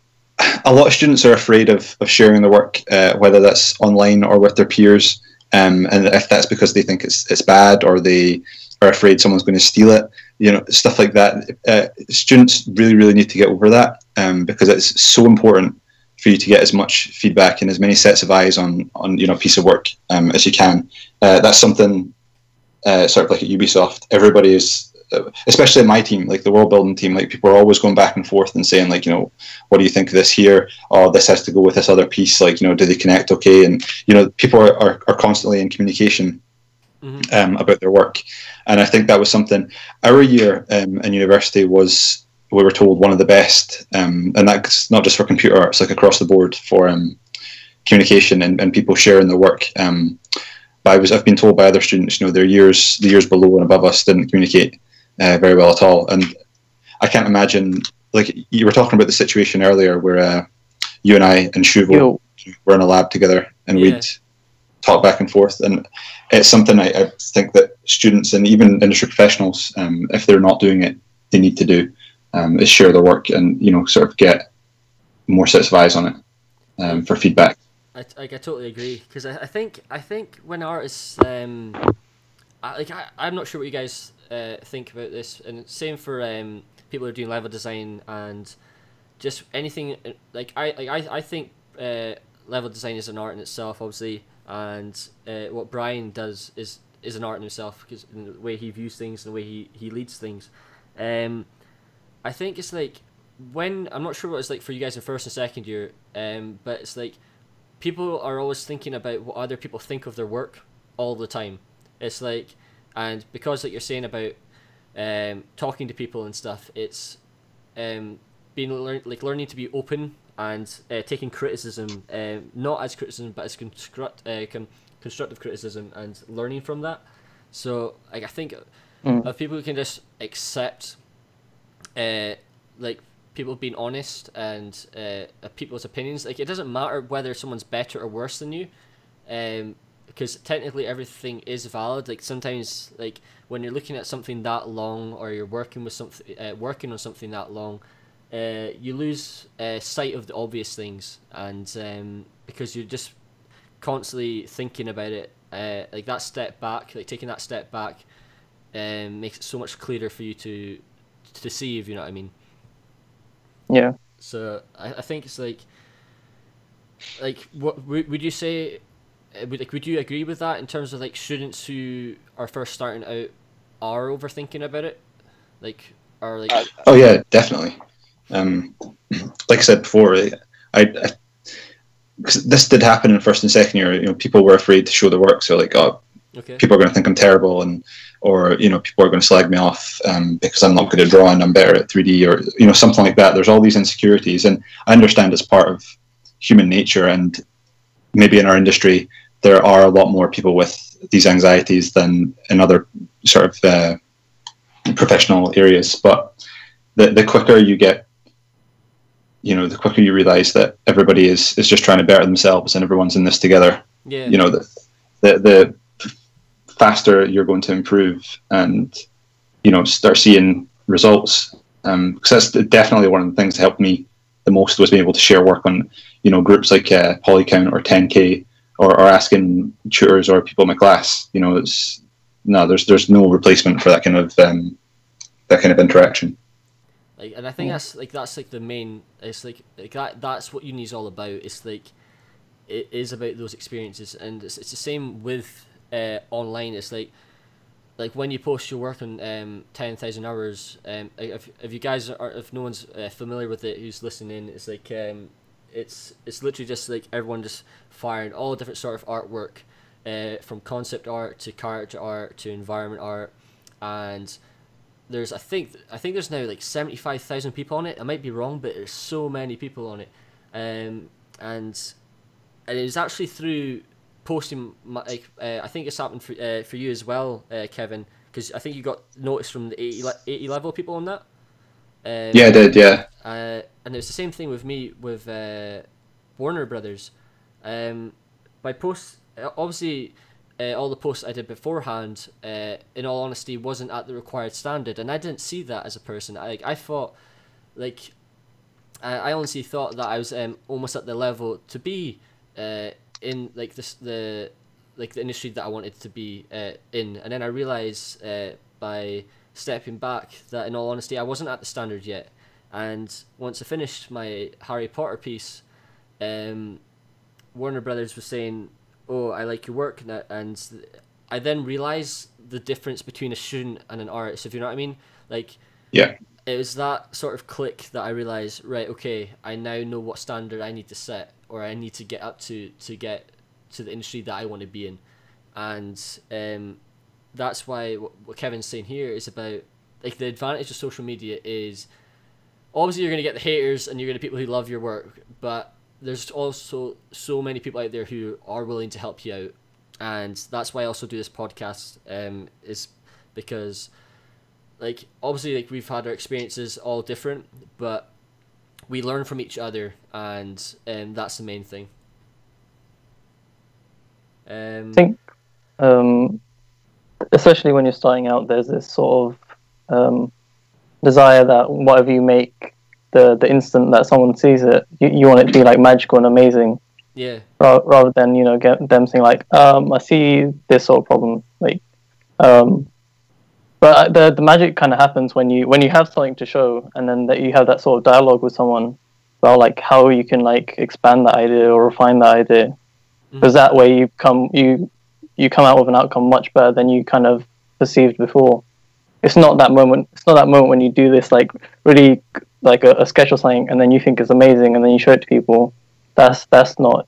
a lot of students are afraid of, of sharing their work, uh, whether that's online or with their peers, um, and if that's because they think it's it's bad or they are afraid someone's going to steal it, you know, stuff like that. Uh, students really, really need to get over that um, because it's so important for you to get as much feedback and as many sets of eyes on on you know piece of work um, as you can. Uh, that's something uh, sort of like at Ubisoft. Everybody is, uh, especially my team, like the world building team, like people are always going back and forth and saying like, you know, what do you think of this here? Oh, this has to go with this other piece. Like, you know, do they connect okay? And you know, people are, are, are constantly in communication Mhm. um, about their work. And I think that was something. Our year um, in university was we were told one of the best, um, and that's not just for computer arts, like across the board for um, communication and, and people sharing their work. Um, but I was I've been told by other students, you know, their years the years below and above us didn't communicate uh, very well at all, and I can't imagine. Like you were talking about the situation earlier, where uh, you and I and Shuvo Yo, were in a lab together and Yeah. we'd talk back and forth and it's something I, I think that students and even industry professionals um, if they're not doing it they need to do um, is share their work and you know sort of get more sets of eyes on it um, for feedback. I, I, I totally agree because I, I think I think when artists um, I, like I, I'm not sure what you guys uh, think about this and same for um, people who are doing level design and just anything like I like I, I think uh, level design is an art in itself obviously and uh, what Brian does is is an art in himself because the way he views things and the way he, he leads things um, I think it's like when I'm not sure what it's like for you guys in first and second year um, but it's like people are always thinking about what other people think of their work all the time. It's like, and because like you're saying about um, talking to people and stuff, it's um, being learn like learning to be open and uh, taking criticism, um, not as criticism but as construct uh, con- constructive criticism and learning from that. So like I think Mm. of people who can just accept, uh, like people being honest and uh, uh, people's opinions. Like it doesn't matter whether someone's better or worse than you, um, because technically everything is valid. Like sometimes, like when you're looking at something that long, or you're working with something, uh, working on something that long, uh, you lose uh, sight of the obvious things, and um, because you're just constantly thinking about it, uh, like that step back, like taking that step back, um, makes it so much clearer for you to to see if you know what I mean. yeah. So I, I think it's like, like what would would you say? uh, Would like would you agree with that in terms of like students who are first starting out are overthinking about it, like are like oh yeah definitely um, like I said before I, I 'cause this did happen in first and second year you know people were afraid to show their work so like oh okay people are going to think I'm terrible, and or you know people are going to slag me off um, because I'm not good at drawing. I'm better at 3D, or you know something like that. There's all these insecurities, and I understand it's part of human nature, and maybe in our industry there are a lot more people with these anxieties than in other sort of uh, professional areas. But the the quicker you get, you know, the quicker you realize that everybody is is just trying to better themselves and everyone's in this together. Yeah. You know, the the the faster you're going to improve and you know start seeing results. Um, because that's definitely one of the things that helped me the most was being able to share work on you know groups like uh, Polycount or 10k or, or asking tutors or people in my class. You know, it's no, there's there's no replacement for that kind of um, that kind of interaction. Like, and I think that's like that's like the main. It's like like that. That's what uni is all about. It's like it is about those experiences, and it's, it's the same with uh, online. It's like like when you post your work on um, ten thousand hours. Um, if if you guys are if no one's uh, familiar with it, who's listening, it's like um, it's it's literally just like everyone just firing all different sort of artwork, uh, from concept art to character art to environment art, and there's I think I think there's now like seventy five thousand people on it. I might be wrong, but there's so many people on it, um, and and it was actually through posting my, like uh, I think it's happened for uh, for you as well, uh, Kevin, because I think you got noticed from the 80, le- 80 level people on that. Um, Yeah, I did. Yeah, uh, and it's the same thing with me with uh, Warner Brothers. Um, my posts, uh, obviously, uh, all the posts I did beforehand, uh, in all honesty, wasn't at the required standard, and I didn't see that as a person. I like I thought, like, I, I honestly thought that I was um, almost at the level to be uh, in like this the like the industry that I wanted to be uh, in, and then I realized uh, by stepping back that in all honesty I wasn't at the standard yet. And once I finished my Harry Potter piece, um, Warner Brothers was saying, "Oh, I like your work," and, and I then realize the difference between a student and an artist. If you know what I mean, like yeah, it was that sort of click that I realized, right, okay, I now know what standard I need to set or I need to get up to to get to the industry that I want to be in, and um, that's why what, what Kevin's saying here is about like the advantage of social media is obviously you're gonna get the haters and you're gonna get people who love your work, but there's also so many people out there who are willing to help you out, and that's why I also do this podcast. Um, is because like obviously like we've had our experiences all different, but we learn from each other, and um, that's the main thing. Um, I think, um, especially when you're starting out, there's this sort of um, desire that whatever you make, the the instant that someone sees it, you, you want it to be like magical and amazing, yeah, rather, rather than you know get them saying like, um, I see this sort of problem, like, um, but the the magic kind of happens when you when you have something to show, and then that you have that sort of dialogue with someone about like how you can like expand that idea or refine that idea. Because that way you come you you come out with an outcome much better than you kind of perceived before. It's not that moment it's not that moment when you do this like really like a, a sketch or something and then you think it's amazing and then you show it to people that's that's not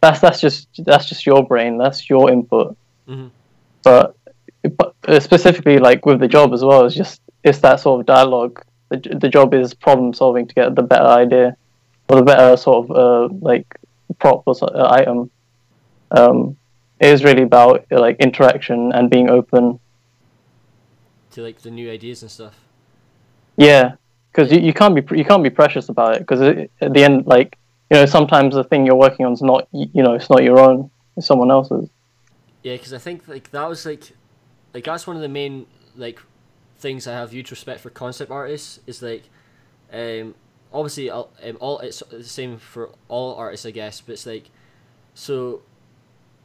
that's that's just that's just your brain that's your input Mhm. but, but uh, specifically like with the job as well it's just it's that sort of dialogue the, the job is problem solving to get the better idea or the better sort of uh, like prop or uh, item um, it is really about like interaction and being open. to like the new ideas and stuff. Yeah, because you, you can't be you can't be precious about it because at the end, like you know, sometimes the thing you're working on is not you know it's not your own, it's someone else's. Yeah, because I think like that was like, like that's one of the main like things I have huge respect for concept artists is like, um, obviously um, all it's the same for all artists I guess, but it's like, so,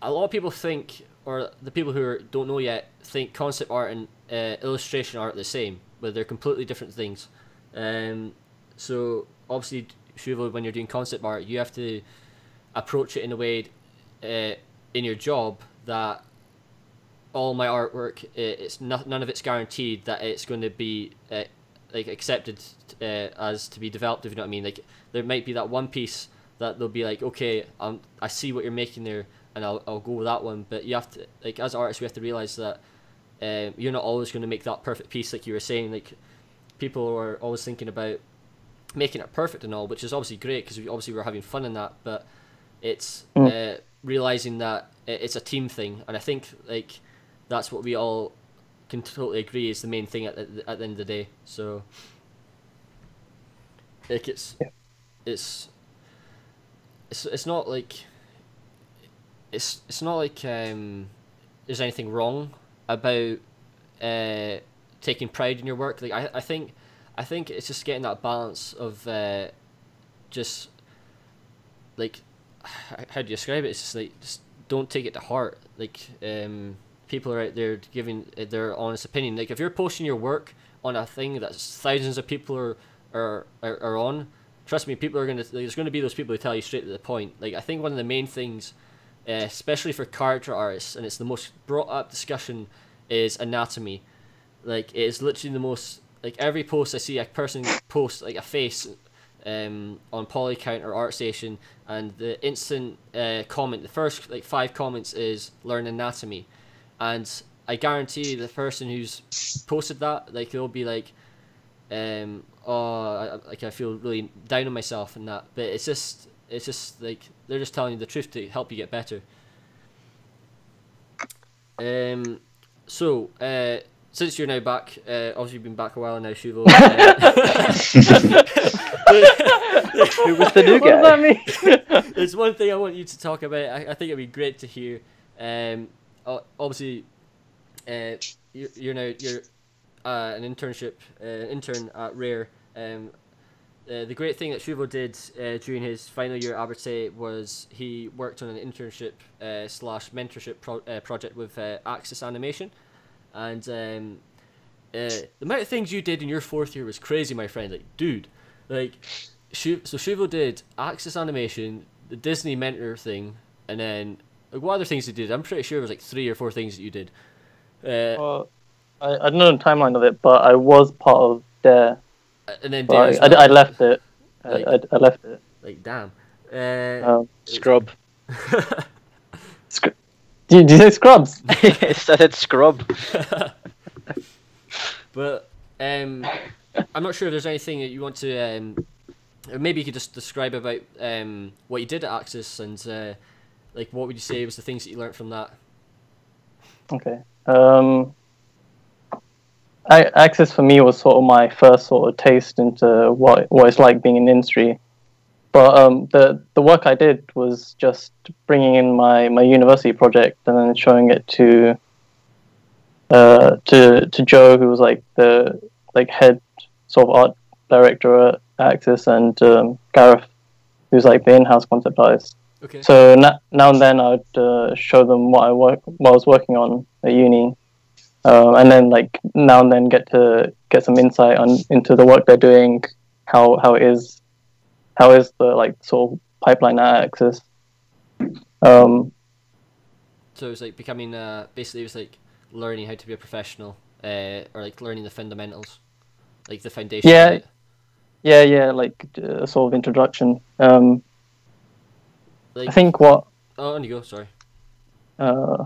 a lot of people think or the people who are, don't know yet think concept art and uh, illustration art the same, but they're completely different things. Um, so obviously, when you're doing concept art, you have to approach it in a way uh, in your job that all my artwork uh, it's not, none of it's guaranteed that it's going to be uh, like accepted uh, as to be developed if you know what I mean. Like there might be that one piece that they'll be like okay um, I see what you're making there and I'll, I'll go with that one. But you have to like as artists we have to realize that um, you're not always going to make that perfect piece like you were saying. Like people are always thinking about making it perfect and all which is obviously great because we, obviously we're having fun in that but it's uh, realizing that it's a team thing and i think like that's what we all can totally agree is the main thing at the, at the end of the day. So, like it's Yeah. it's it's it's not like it's it's not like um, there's anything wrong about uh, taking pride in your work. Like I, I think I think it's just getting that balance of uh, just like how do you describe it? It's just like just don't take it to heart. Like um, people are out there giving uh, their honest opinion. Like if you're posting your work on a thing that thousands of people are are, are, are on, trust me, people are gonna there's gonna be those people who tell you straight to the point. Like I think one of the main things, uh, especially for character artists, and it's the most brought up discussion, is anatomy. Like it is literally the most like every post I see a person post like a face um, on Polycount or ArtStation, and the instant uh, comment, the first like five comments is learn anatomy, and I guarantee the person who's posted that like they'll be like, um, oh, I, like I feel really down on myself and that, but it's just it's just like they're just telling you the truth to help you get better. Um, so uh, since you're now back, uh, obviously you've been back a while now, Shuvo. Uh, Who was the new what does guy? that mean? there's one thing I want you to talk about. I, I think it'd be great to hear. Um, obviously, uh, you're, you're now you're uh, an internship uh, intern at Rare. Um, uh, the great thing that Shuvo did uh, during his final year at Abertay was he worked on an internship uh, slash mentorship pro- uh, project with uh, Axis Animation, and um, uh, the amount of things you did in your fourth year was crazy, my friend. Like, dude, like, Shu- so Shuvo did Axis Animation, the Disney mentor thing, and then like, what other things you did? I'm pretty sure it was like three or four things that you did. Uh, Well, I, I don't know the timeline of it, but I was part of Dare. and then But I, I, I left it. I, Like- I, I left it. Like, damn. Uh, Um, Scrub. Scr- do, you- do you say Scrubs? I said scrub. But um, I'm not sure if there's anything that you want to. Um, or maybe you could just describe about um, what you did at Axis and uh, like what would you say was the things that you learned from that. Okay. Um, I, Axis for me was sort of my first sort of taste into what what it's like being in the industry. But um, the the work I did was just bringing in my, my university project and then showing it to uh, to to Joe, who was like the like head sort of art director at Axis, and um, Gareth, who's like the in-house concept artist. Okay. So na- now and then I'd uh, show them what I work, what I was working on at uni, um, and then like now and then get to get some insight on into the work they're doing, how how it is, how is the like sort of pipeline Axis? Um, So it was like becoming uh, basically it was like learning how to be a professional, uh, or like learning the fundamentals, like the foundation. Yeah. Yeah, yeah, like a sort of introduction. Um, Like, I think what Oh, on you go. Sorry. uh,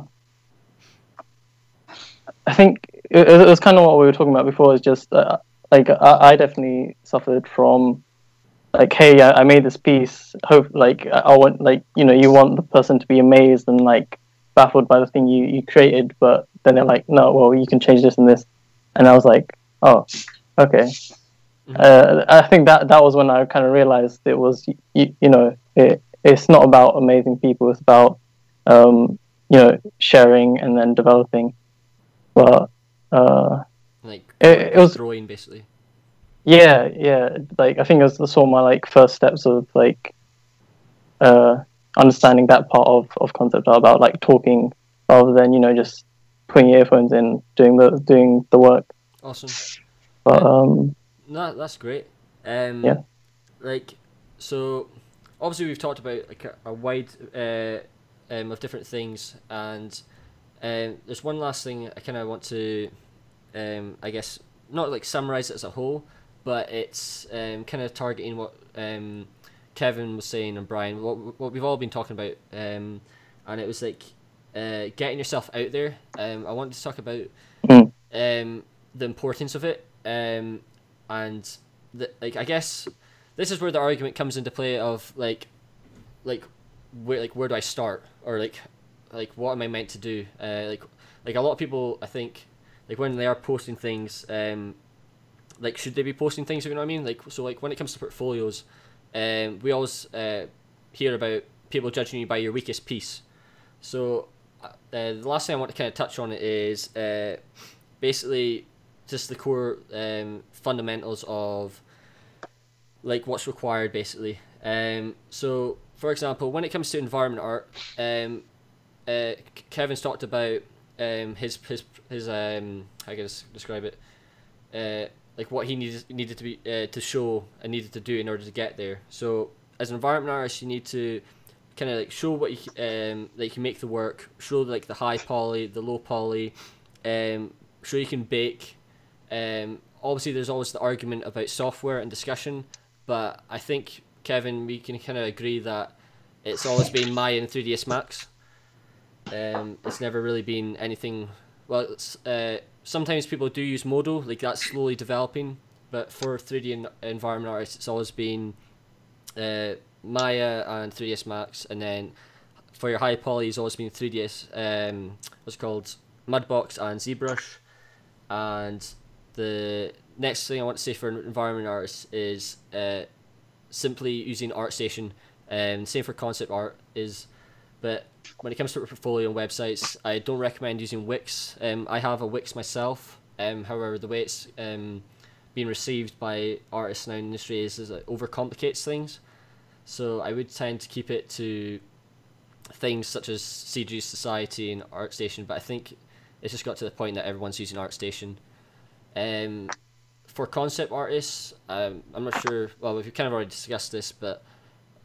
I think it, it was kind of what we were talking about before. Is just uh, like I, I definitely suffered from like, hey, I, I made this piece. Hope like I want like you know you want the person to be amazed and like baffled by the thing you you created, but then they're like, no, well you can change this and this, and I was like, oh, okay. Mhm. Uh, I think that that was when I kind of realized it was you, you know it, it's not about amazing people. It's about um, you know sharing and then developing. But uh, Like It- it was- growing basically. Yeah, yeah, like I think it was sort of my like first steps of like uh, understanding that part of, of concept art about like talking rather than you know just putting earphones in doing the doing the work. Awesome. But um, No, that's great. Um, Yeah. Like, so obviously we've talked about like a, a wide uh, um, of different things, and um, there's one last thing I kind of want to, um, I guess, not like summarize it as a whole, but it's um, kind of targeting what um, Kevin was saying and Brian, what what we've all been talking about, um, and it was like uh, getting yourself out there. Um, I wanted to talk about Mm. um, the importance of it, um, and the, like I guess this is where the argument comes into play of like, like where like where do I start or like like what am I meant to do? Uh, like like a lot of people I think like when they are posting things, um, like should they be posting things? You know what I mean? Like so, like when it comes to portfolios, um, we always uh, hear about people judging you by your weakest piece. So uh, the last thing I want to kind of touch on is uh, basically just the core um, fundamentals of like what's required basically. Um, so for example, when it comes to environment art, um, uh, Kevin's talked about um, his his his um, how describe it, uh, like what he needed needed to be uh, to show and needed to do in order to get there. So as an environment artist, you need to kind of like show what you um like you can make the work, show like the high poly, the low poly, um, show you can bake. Um, obviously, there's always the argument about software and discussion, but I think Kevin, we can kind of agree that it's always been Maya and 3ds Max. Um, it's never really been anything. Well, uh, sometimes people do use Modo, like that's slowly developing, but for 3D environment artists, it's always been uh, Maya and 3ds Max, and then for your high poly, it's always been 3ds. Um, what's called Mudbox and ZBrush, and the next thing I want to say for environment artists is uh, simply using ArtStation. Um, same for concept art is, but when it comes to portfolio and websites, I don't recommend using Wix. Um, I have a Wix myself. Um, however, the way it's um, being received by artists now in the industry is, is it overcomplicates things. So I would tend to keep it to things such as CG Society and ArtStation, but I think it's just got to the point that everyone's using ArtStation. Um, for concept artists, um, I'm not sure. Well, we've kind of already discussed this, but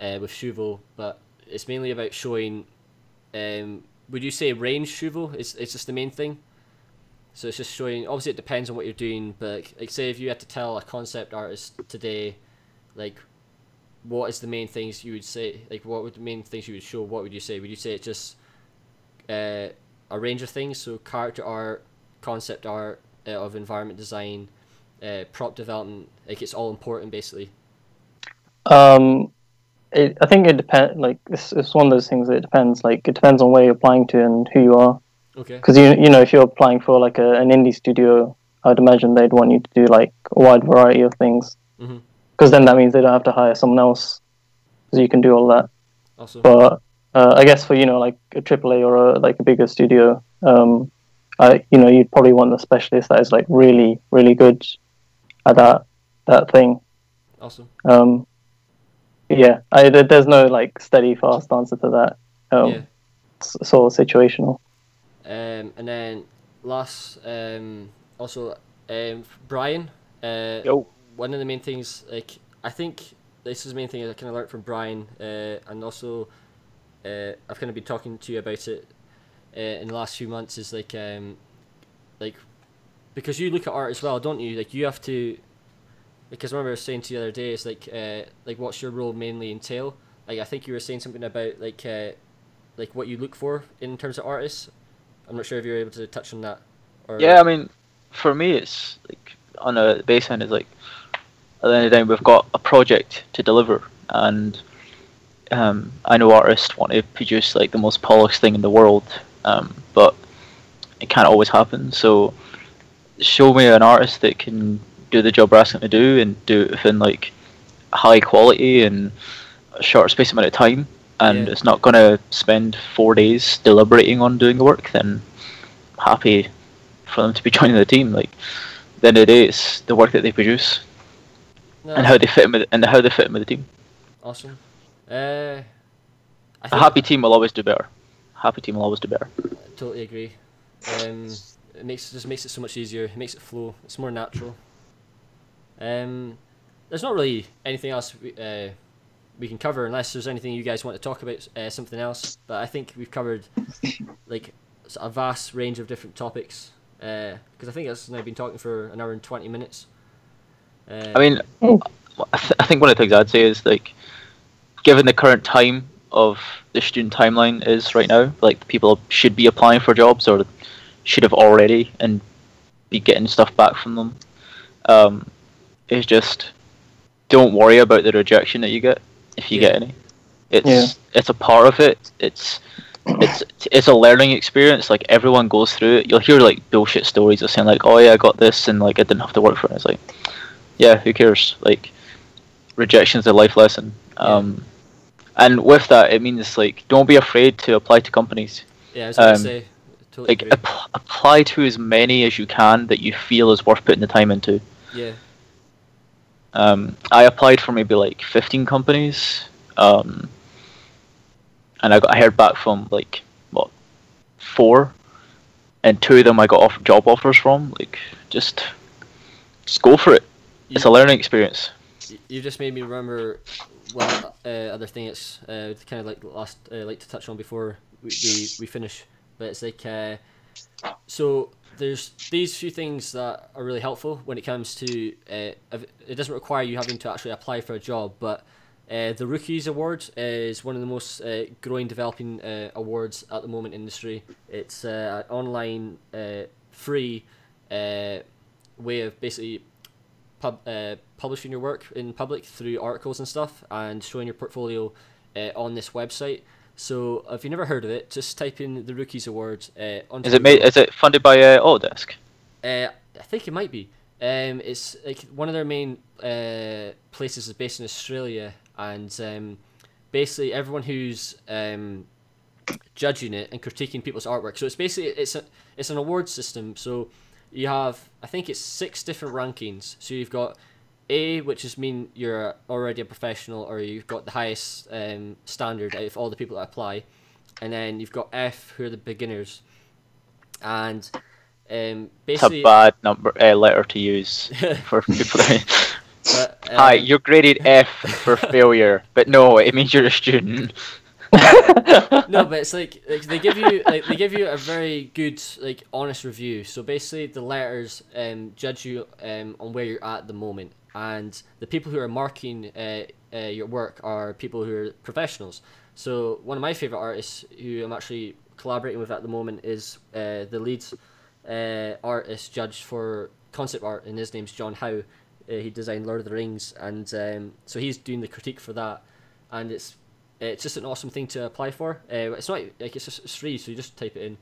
uh, with Shuvo, but it's mainly about showing. Um, would you say range Shuvo? It's it's just the main thing. So it's just showing. Obviously, it depends on what you're doing, but like, like say if you had to tell a concept artist today, like, what is the main things you would say? Like, what would the main things you would show? What would you say? Would you say it's just uh, a range of things? So character art, concept art uh, of environment design, uh, prop development. Like it's all important, basically. Um, it, I think it depends. Like it's, it's one of those things that it depends. Like it depends on where you're applying to and who you are. Okay. Because you you know if you're applying for like a, an indie studio, I'd imagine they'd want you to do like a wide variety of things. Because then that means they don't have to hire someone else, because you can do all that. Awesome. But uh, I guess for you know like a AAA or a, like a bigger studio, um, I you know you'd probably want a specialist that is like really really good at that that thing. Awesome. Um, yeah, I, there's no like steady fast answer to that. Um, Yeah. s- sort of situational. Um, and then last, um, also, um, Brian. Uh, Yo. One of the main things, like I think this is the main thing I kind of learned from Brian, uh, and also uh, I've kind of been talking to you about it uh, in the last few months. Is like, um, like because you look at art as well, don't you? Like you have to, because remember I was saying to you the other day, it's like, uh, like what's your role mainly entail? Like I think you were saying something about like, uh, like what you look for in terms of artists. I'm not sure if you're able to touch on that. Or Yeah, I mean, for me, it's like on a base end, it's like at the end of the day, we've got a project to deliver, and um, I know artists want to produce like the most polished thing in the world, um, but it can't always happen. So, show me an artist that can do the job we're asking them to do and do it within like high quality and a short space amount of time, and Yeah. it's not gonna spend four days deliberating on doing the work. Then happy for them to be joining the team. Like, at the end of the day, it's the work that they produce No, and how they fit in with and how they fit in with the team. awesome. Uh, I A A happy team will always do better. Happy team will always do better. I totally agree. Um, it makes just makes it so much easier. It makes it flow. It's more natural. Um, there's not really anything else we, uh, we can cover unless there's anything you guys want to talk about. Uh, something else, but I think we've covered like a vast range of different topics. Because I think it's now been talking for an hour and twenty minutes. Uh, I mean. I, th- I think one of the things I'd say is like, given the current time of the student timeline is right now, like people should be applying for jobs or should have already and be getting stuff back from them. Um, it's just don't worry about the rejection that you get if you get any. It's Yeah. it's a part of it. It's it's it's a learning experience. Like everyone goes through it. You'll hear like bullshit stories of saying like, "Oh yeah, I got this," and like I didn't have to work for it. It's like, yeah, who cares? Like, rejection's a life lesson. Um, and with that, it means like don't be afraid to apply to companies. Yeah, I was gonna Um, say. Totally Like agree. app- apply to as many as you can that you feel is worth putting the time into. yeah. Um, I applied for maybe like 15 companies, um, and I got I heard back from like what four, and two of them I got off job offers from. Like just, just go for it. It's a learning experience. You just made me remember one uh, other thing. It's uh, kind of like last uh, like to touch on before we, we, we finish, but it's like uh, so there's these few things that are really helpful when it comes to uh, it doesn't require you having to actually apply for a job, but uh, the Rookies Award is one of the most uh, growing, developing uh, awards at the moment in industry. It's uh, an online, uh, free way of basically pub, publishing your work in public through articles and stuff and showing your portfolio on this website. So if you've never heard of it, just type in the Rookies Award. Uh, Is it made? Is it funded by uh, Autodesk? Uh, I think it might be. Um, it's like one of their main uh, places is based in Australia, and um, basically everyone who's um, judging it and critiquing people's artwork. So it's basically it's a it's an award system. So you have I think it's six different rankings. So you've got A, which is mean you're already a professional or you've got the highest um, standard out of all the people that apply, and then you've got F, who are the beginners, and um, It's a bad number uh, letter to use for people. but, Hi, um, you're graded F for failure, but no, it means you're a student. no, but it's like, like they give you like they give you a very good like honest review. So basically, the letters um, judge you um, on where you're at the moment, and the people who are marking uh, uh, your work are people who are professionals. So one of my favorite artists who I'm actually collaborating with at the moment is uh, the lead uh, artist judge for concept art, and his name's John Howe. Uh, he designed Lord of the Rings, and um, so he's doing the critique for that, and it's it's just an awesome thing to apply for. Uh, it's not like it's just it's free, so you just type it in.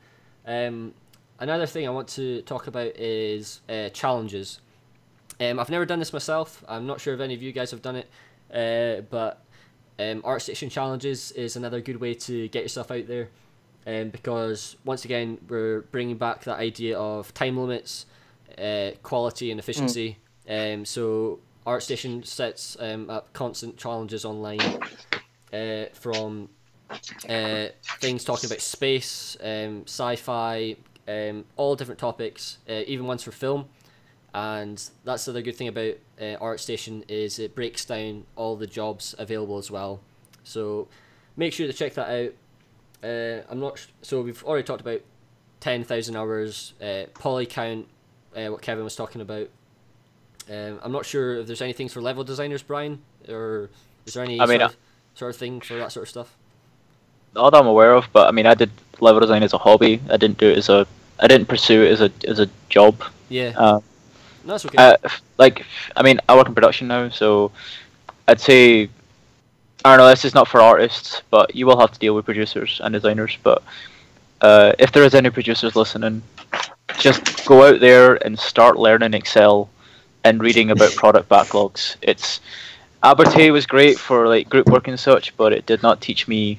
Um, another thing I want to talk about is challenges. Um, I've never done this myself. I'm not sure if any of you guys have done it, uh, but um, ArtStation challenges is another good way to get yourself out there. Um, because once again, we're bringing back that idea of time limits, uh, quality, and efficiency. Um, so ArtStation sets um, up constant challenges online uh, from uh, things talking about space, um, sci-fi, um, all different topics, uh, even ones for film. And that's the other good thing about uh, ArtStation is it breaks down all the jobs available as well. So make sure to check that out. Uh, I'm not sh- so we've already talked about ten thousand hours, uh, Polycount, uh, what Kevin was talking about. Um, I'm not sure if there's anything for level designers, Brian, or is there any I mean, sort, of, sort of thing for that sort of stuff? Not that I'm aware of, but I mean, I did level design as a hobby. I didn't do it as a. I didn't pursue it as a as a job. Yeah, Um, no, that's okay. uh, like, I mean, I work in production now, so I'd say I don't know. This is not for artists, but you will have to deal with producers and designers. But uh, if there is any producers listening, just go out there and start learning Excel and reading about product backlogs. It's Abertay was great for like group work and such, but it did not teach me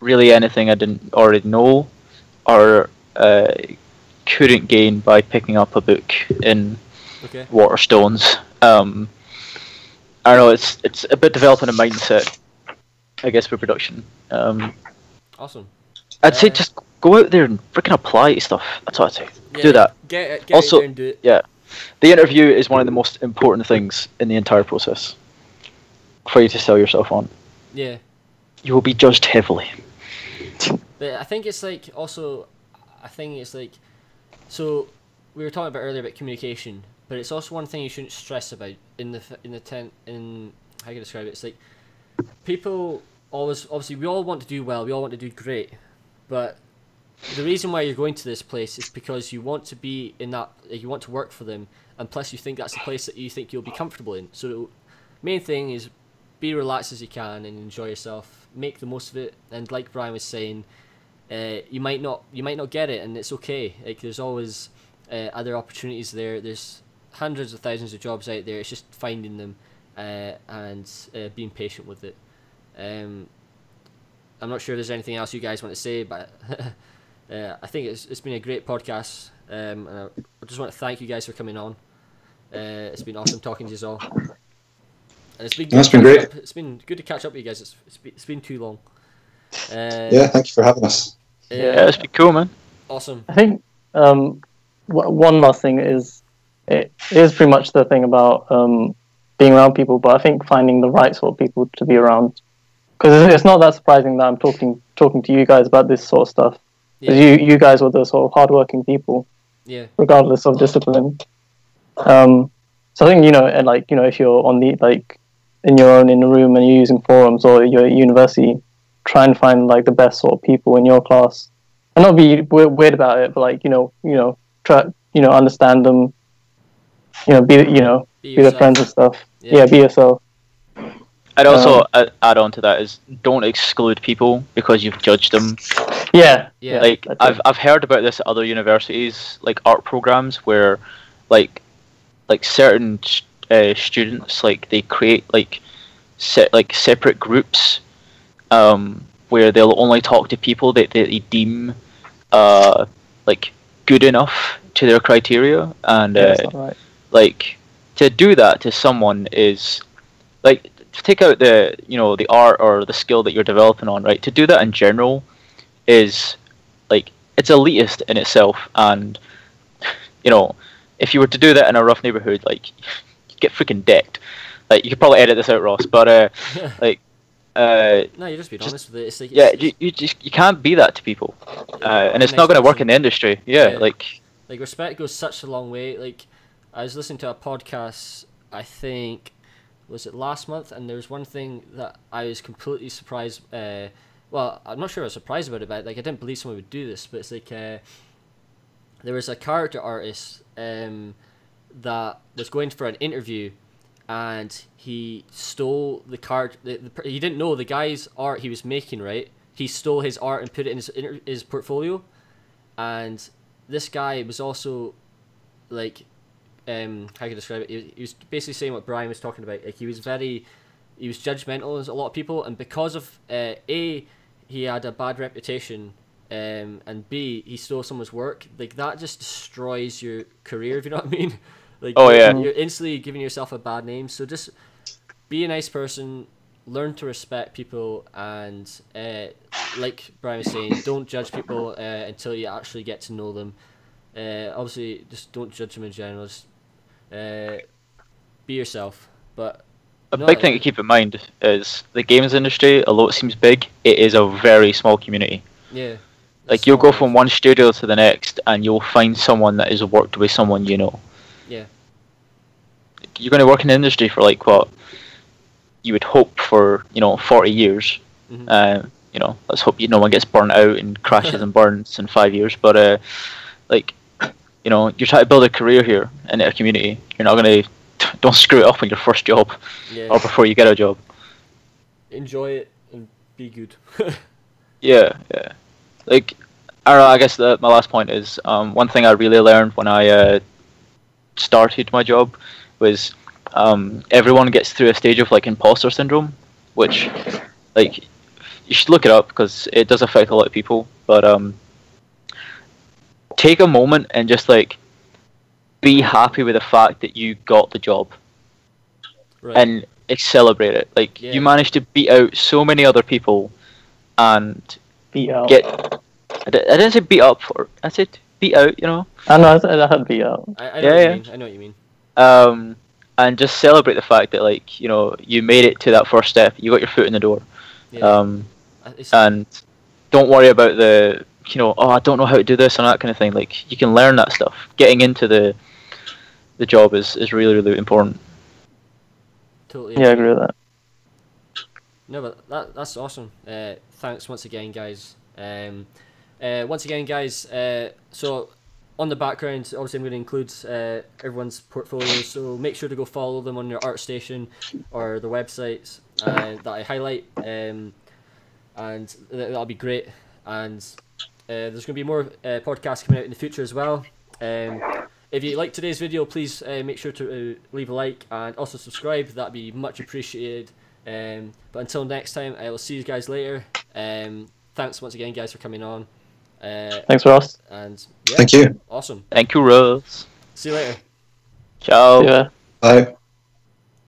really anything I didn't already know or uh, couldn't gain by picking up a book in okay. Waterstones. Um, I don't know. It's it's a bit developing a mindset, I guess, for production. Um, Awesome. I'd say Uh, just go out there and freaking apply to stuff. That's what I'd say. Yeah, Do that. Get. Get Also- out there and do it. Yeah, the interview is one of the most important things in the entire process for you to sell yourself on. Yeah. You will be judged heavily. But I think it's like also, I think it's like, so we were talking about earlier about communication, but it's also one thing you shouldn't stress about in the in the ten in how I describe it? It's like people always obviously we all want to do well, we all want to do great, but the reason why you're going to this place is because you want to be in that you want to work for them, and plus you think that's the place that you think you'll be comfortable in. So the main thing is be relaxed as you can and enjoy yourself. make the most of it. And like Brian was saying, uh, you might not you might not get it, and it's okay. Like there's always uh, other opportunities there. There's hundreds of thousands of jobs out there. It's just finding them uh, and uh, being patient with it. Um, I'm not sure if there's anything else you guys want to say, but uh, I think it's it's been a great podcast, um, and I, just want to thank you guys for coming on. Uh, it's been awesome talking to you all. And it's been That's good been to great. catch up- It's been good to catch up with you guys. It's it's been, it's been too long. Uh, Yeah, thank you for having us. Uh, Yeah, it's been cool, man. awesome. I think um, w- one last thing is it is pretty much the thing about um, being around people, but I think finding the right sort of people to be around because it's not that surprising that I'm talking talking to you guys about this sort of stuff. 'Cause Yeah, you you guys were the sort of hardworking people, yeah, regardless of discipline. Um, so I think you know, and like you know, if you're on the like in your own in a room and you're using forums or you're at university, try and find like the best sort of people in your class, and not be weird about it, but like you know, you know, try you know understand them, you know, be you know, be be their friends and stuff. Yeah. Yeah, be yourself. I'd also Um, add- add on to that is don't exclude people because you've judged them. Yeah, Yeah. like I've it. I've heard about this at other universities, like art programs where, like, like certain uh, students like they create like set like separate groups, um, where they'll only talk to people that they deem, uh, like good enough to their criteria, and yeah, uh, right. like to do that to someone is like to take out the you know the art or the skill that you're developing on right? To do that in general is like it's elitist in itself. And you know if you were to do that in a rough neighborhood like you get freaking decked. Like you could probably edit this out ross. But uh like uh no, you're just being just- honest with it. It's like yeah you, you just you can't be that to people uh, and it's not going to work in the industry yeah, Yeah. like like respect goes such a long way. Like I was listening to a podcast, I think was it last month, and there was one thing that I was completely surprised. Uh, well, I'm not sure I was surprised about it, but like I didn't believe someone would do this. But it's like uh, there was a character artist um, that was going for an interview, and he stole the card. The, the, he didn't know the guy's art he was making. Right, he stole his art and put it in his inter- his portfolio, and this guy was also like um how can I describe it he was, he was basically saying what Brian was talking about like he was very he was judgmental as a lot of people and because of uh, a he had a bad reputation um and b he stole someone's work like that just destroys your career if you know what I mean like Oh, yeah. you're instantly giving yourself a bad name. So just be a nice person learn to respect people and uh, like Brian was saying don't judge people uh, until you actually get to know them. Uh, obviously just don't judge them in general. Just uh, be yourself. But A big thing to keep in mind is the games industry, although it seems big, it is a very small community. yeah. Like you'll go from one studio to the next, and you'll find someone that has worked with someone you know. Yeah. You're going to work in the industry for like what you would hope for, you know, forty years. Mhm. Uh, you know, let's hope you no one gets burnt out and crashes and burns in five years. But uh, like, you know, you're trying to build a career here in a community. You're not going to don't screw it up on your first job yeah or before you get a job. enjoy it and be good Yeah, yeah. Like, I know. I guess the, my last point is um, one thing I really learned when I uh, started my job was um, everyone gets through a stage of like imposter syndrome, which, like, you should look it up because it does affect a lot of people. But um, take a moment and just like be happy with the fact that you got the job right and celebrate it. Like, Yeah. you managed to beat out so many other people and Beat out. get. I I didn't say beat up, or I said beat out. You know, I know I said I had beat out. I, I know Yeah, what yeah. you mean I know what you mean um, and just celebrate the fact that like you know you made it to that first step. You got your foot in the door. yeah Um, it's- and don't worry about the you know oh I don't know how to do this and that kind of thing. Like you can learn that stuff. Getting into the the job is is really really important. totally Yeah, I agree with that. No, but that that's awesome. Uh, thanks once again, guys. Um, uh, once again, guys. Uh, so on the background, obviously, I'm going to include uh, everyone's portfolios. So make sure to go follow them on your ArtStation or the websites uh, that I highlight. Um, and th- that'll be great. And uh, there's going to be more uh, podcasts coming out in the future as well. Um, if you like today's video, please uh, make sure to uh, leave a like and also subscribe. That'd be much appreciated. Um, but until next time, I will see you guys later. Um, thanks once again, guys, for coming on. Uh, Thanks, Ross. and yeah, Thank you. awesome. Thank you, Rose. See you later. Ciao. Yeah. Bye.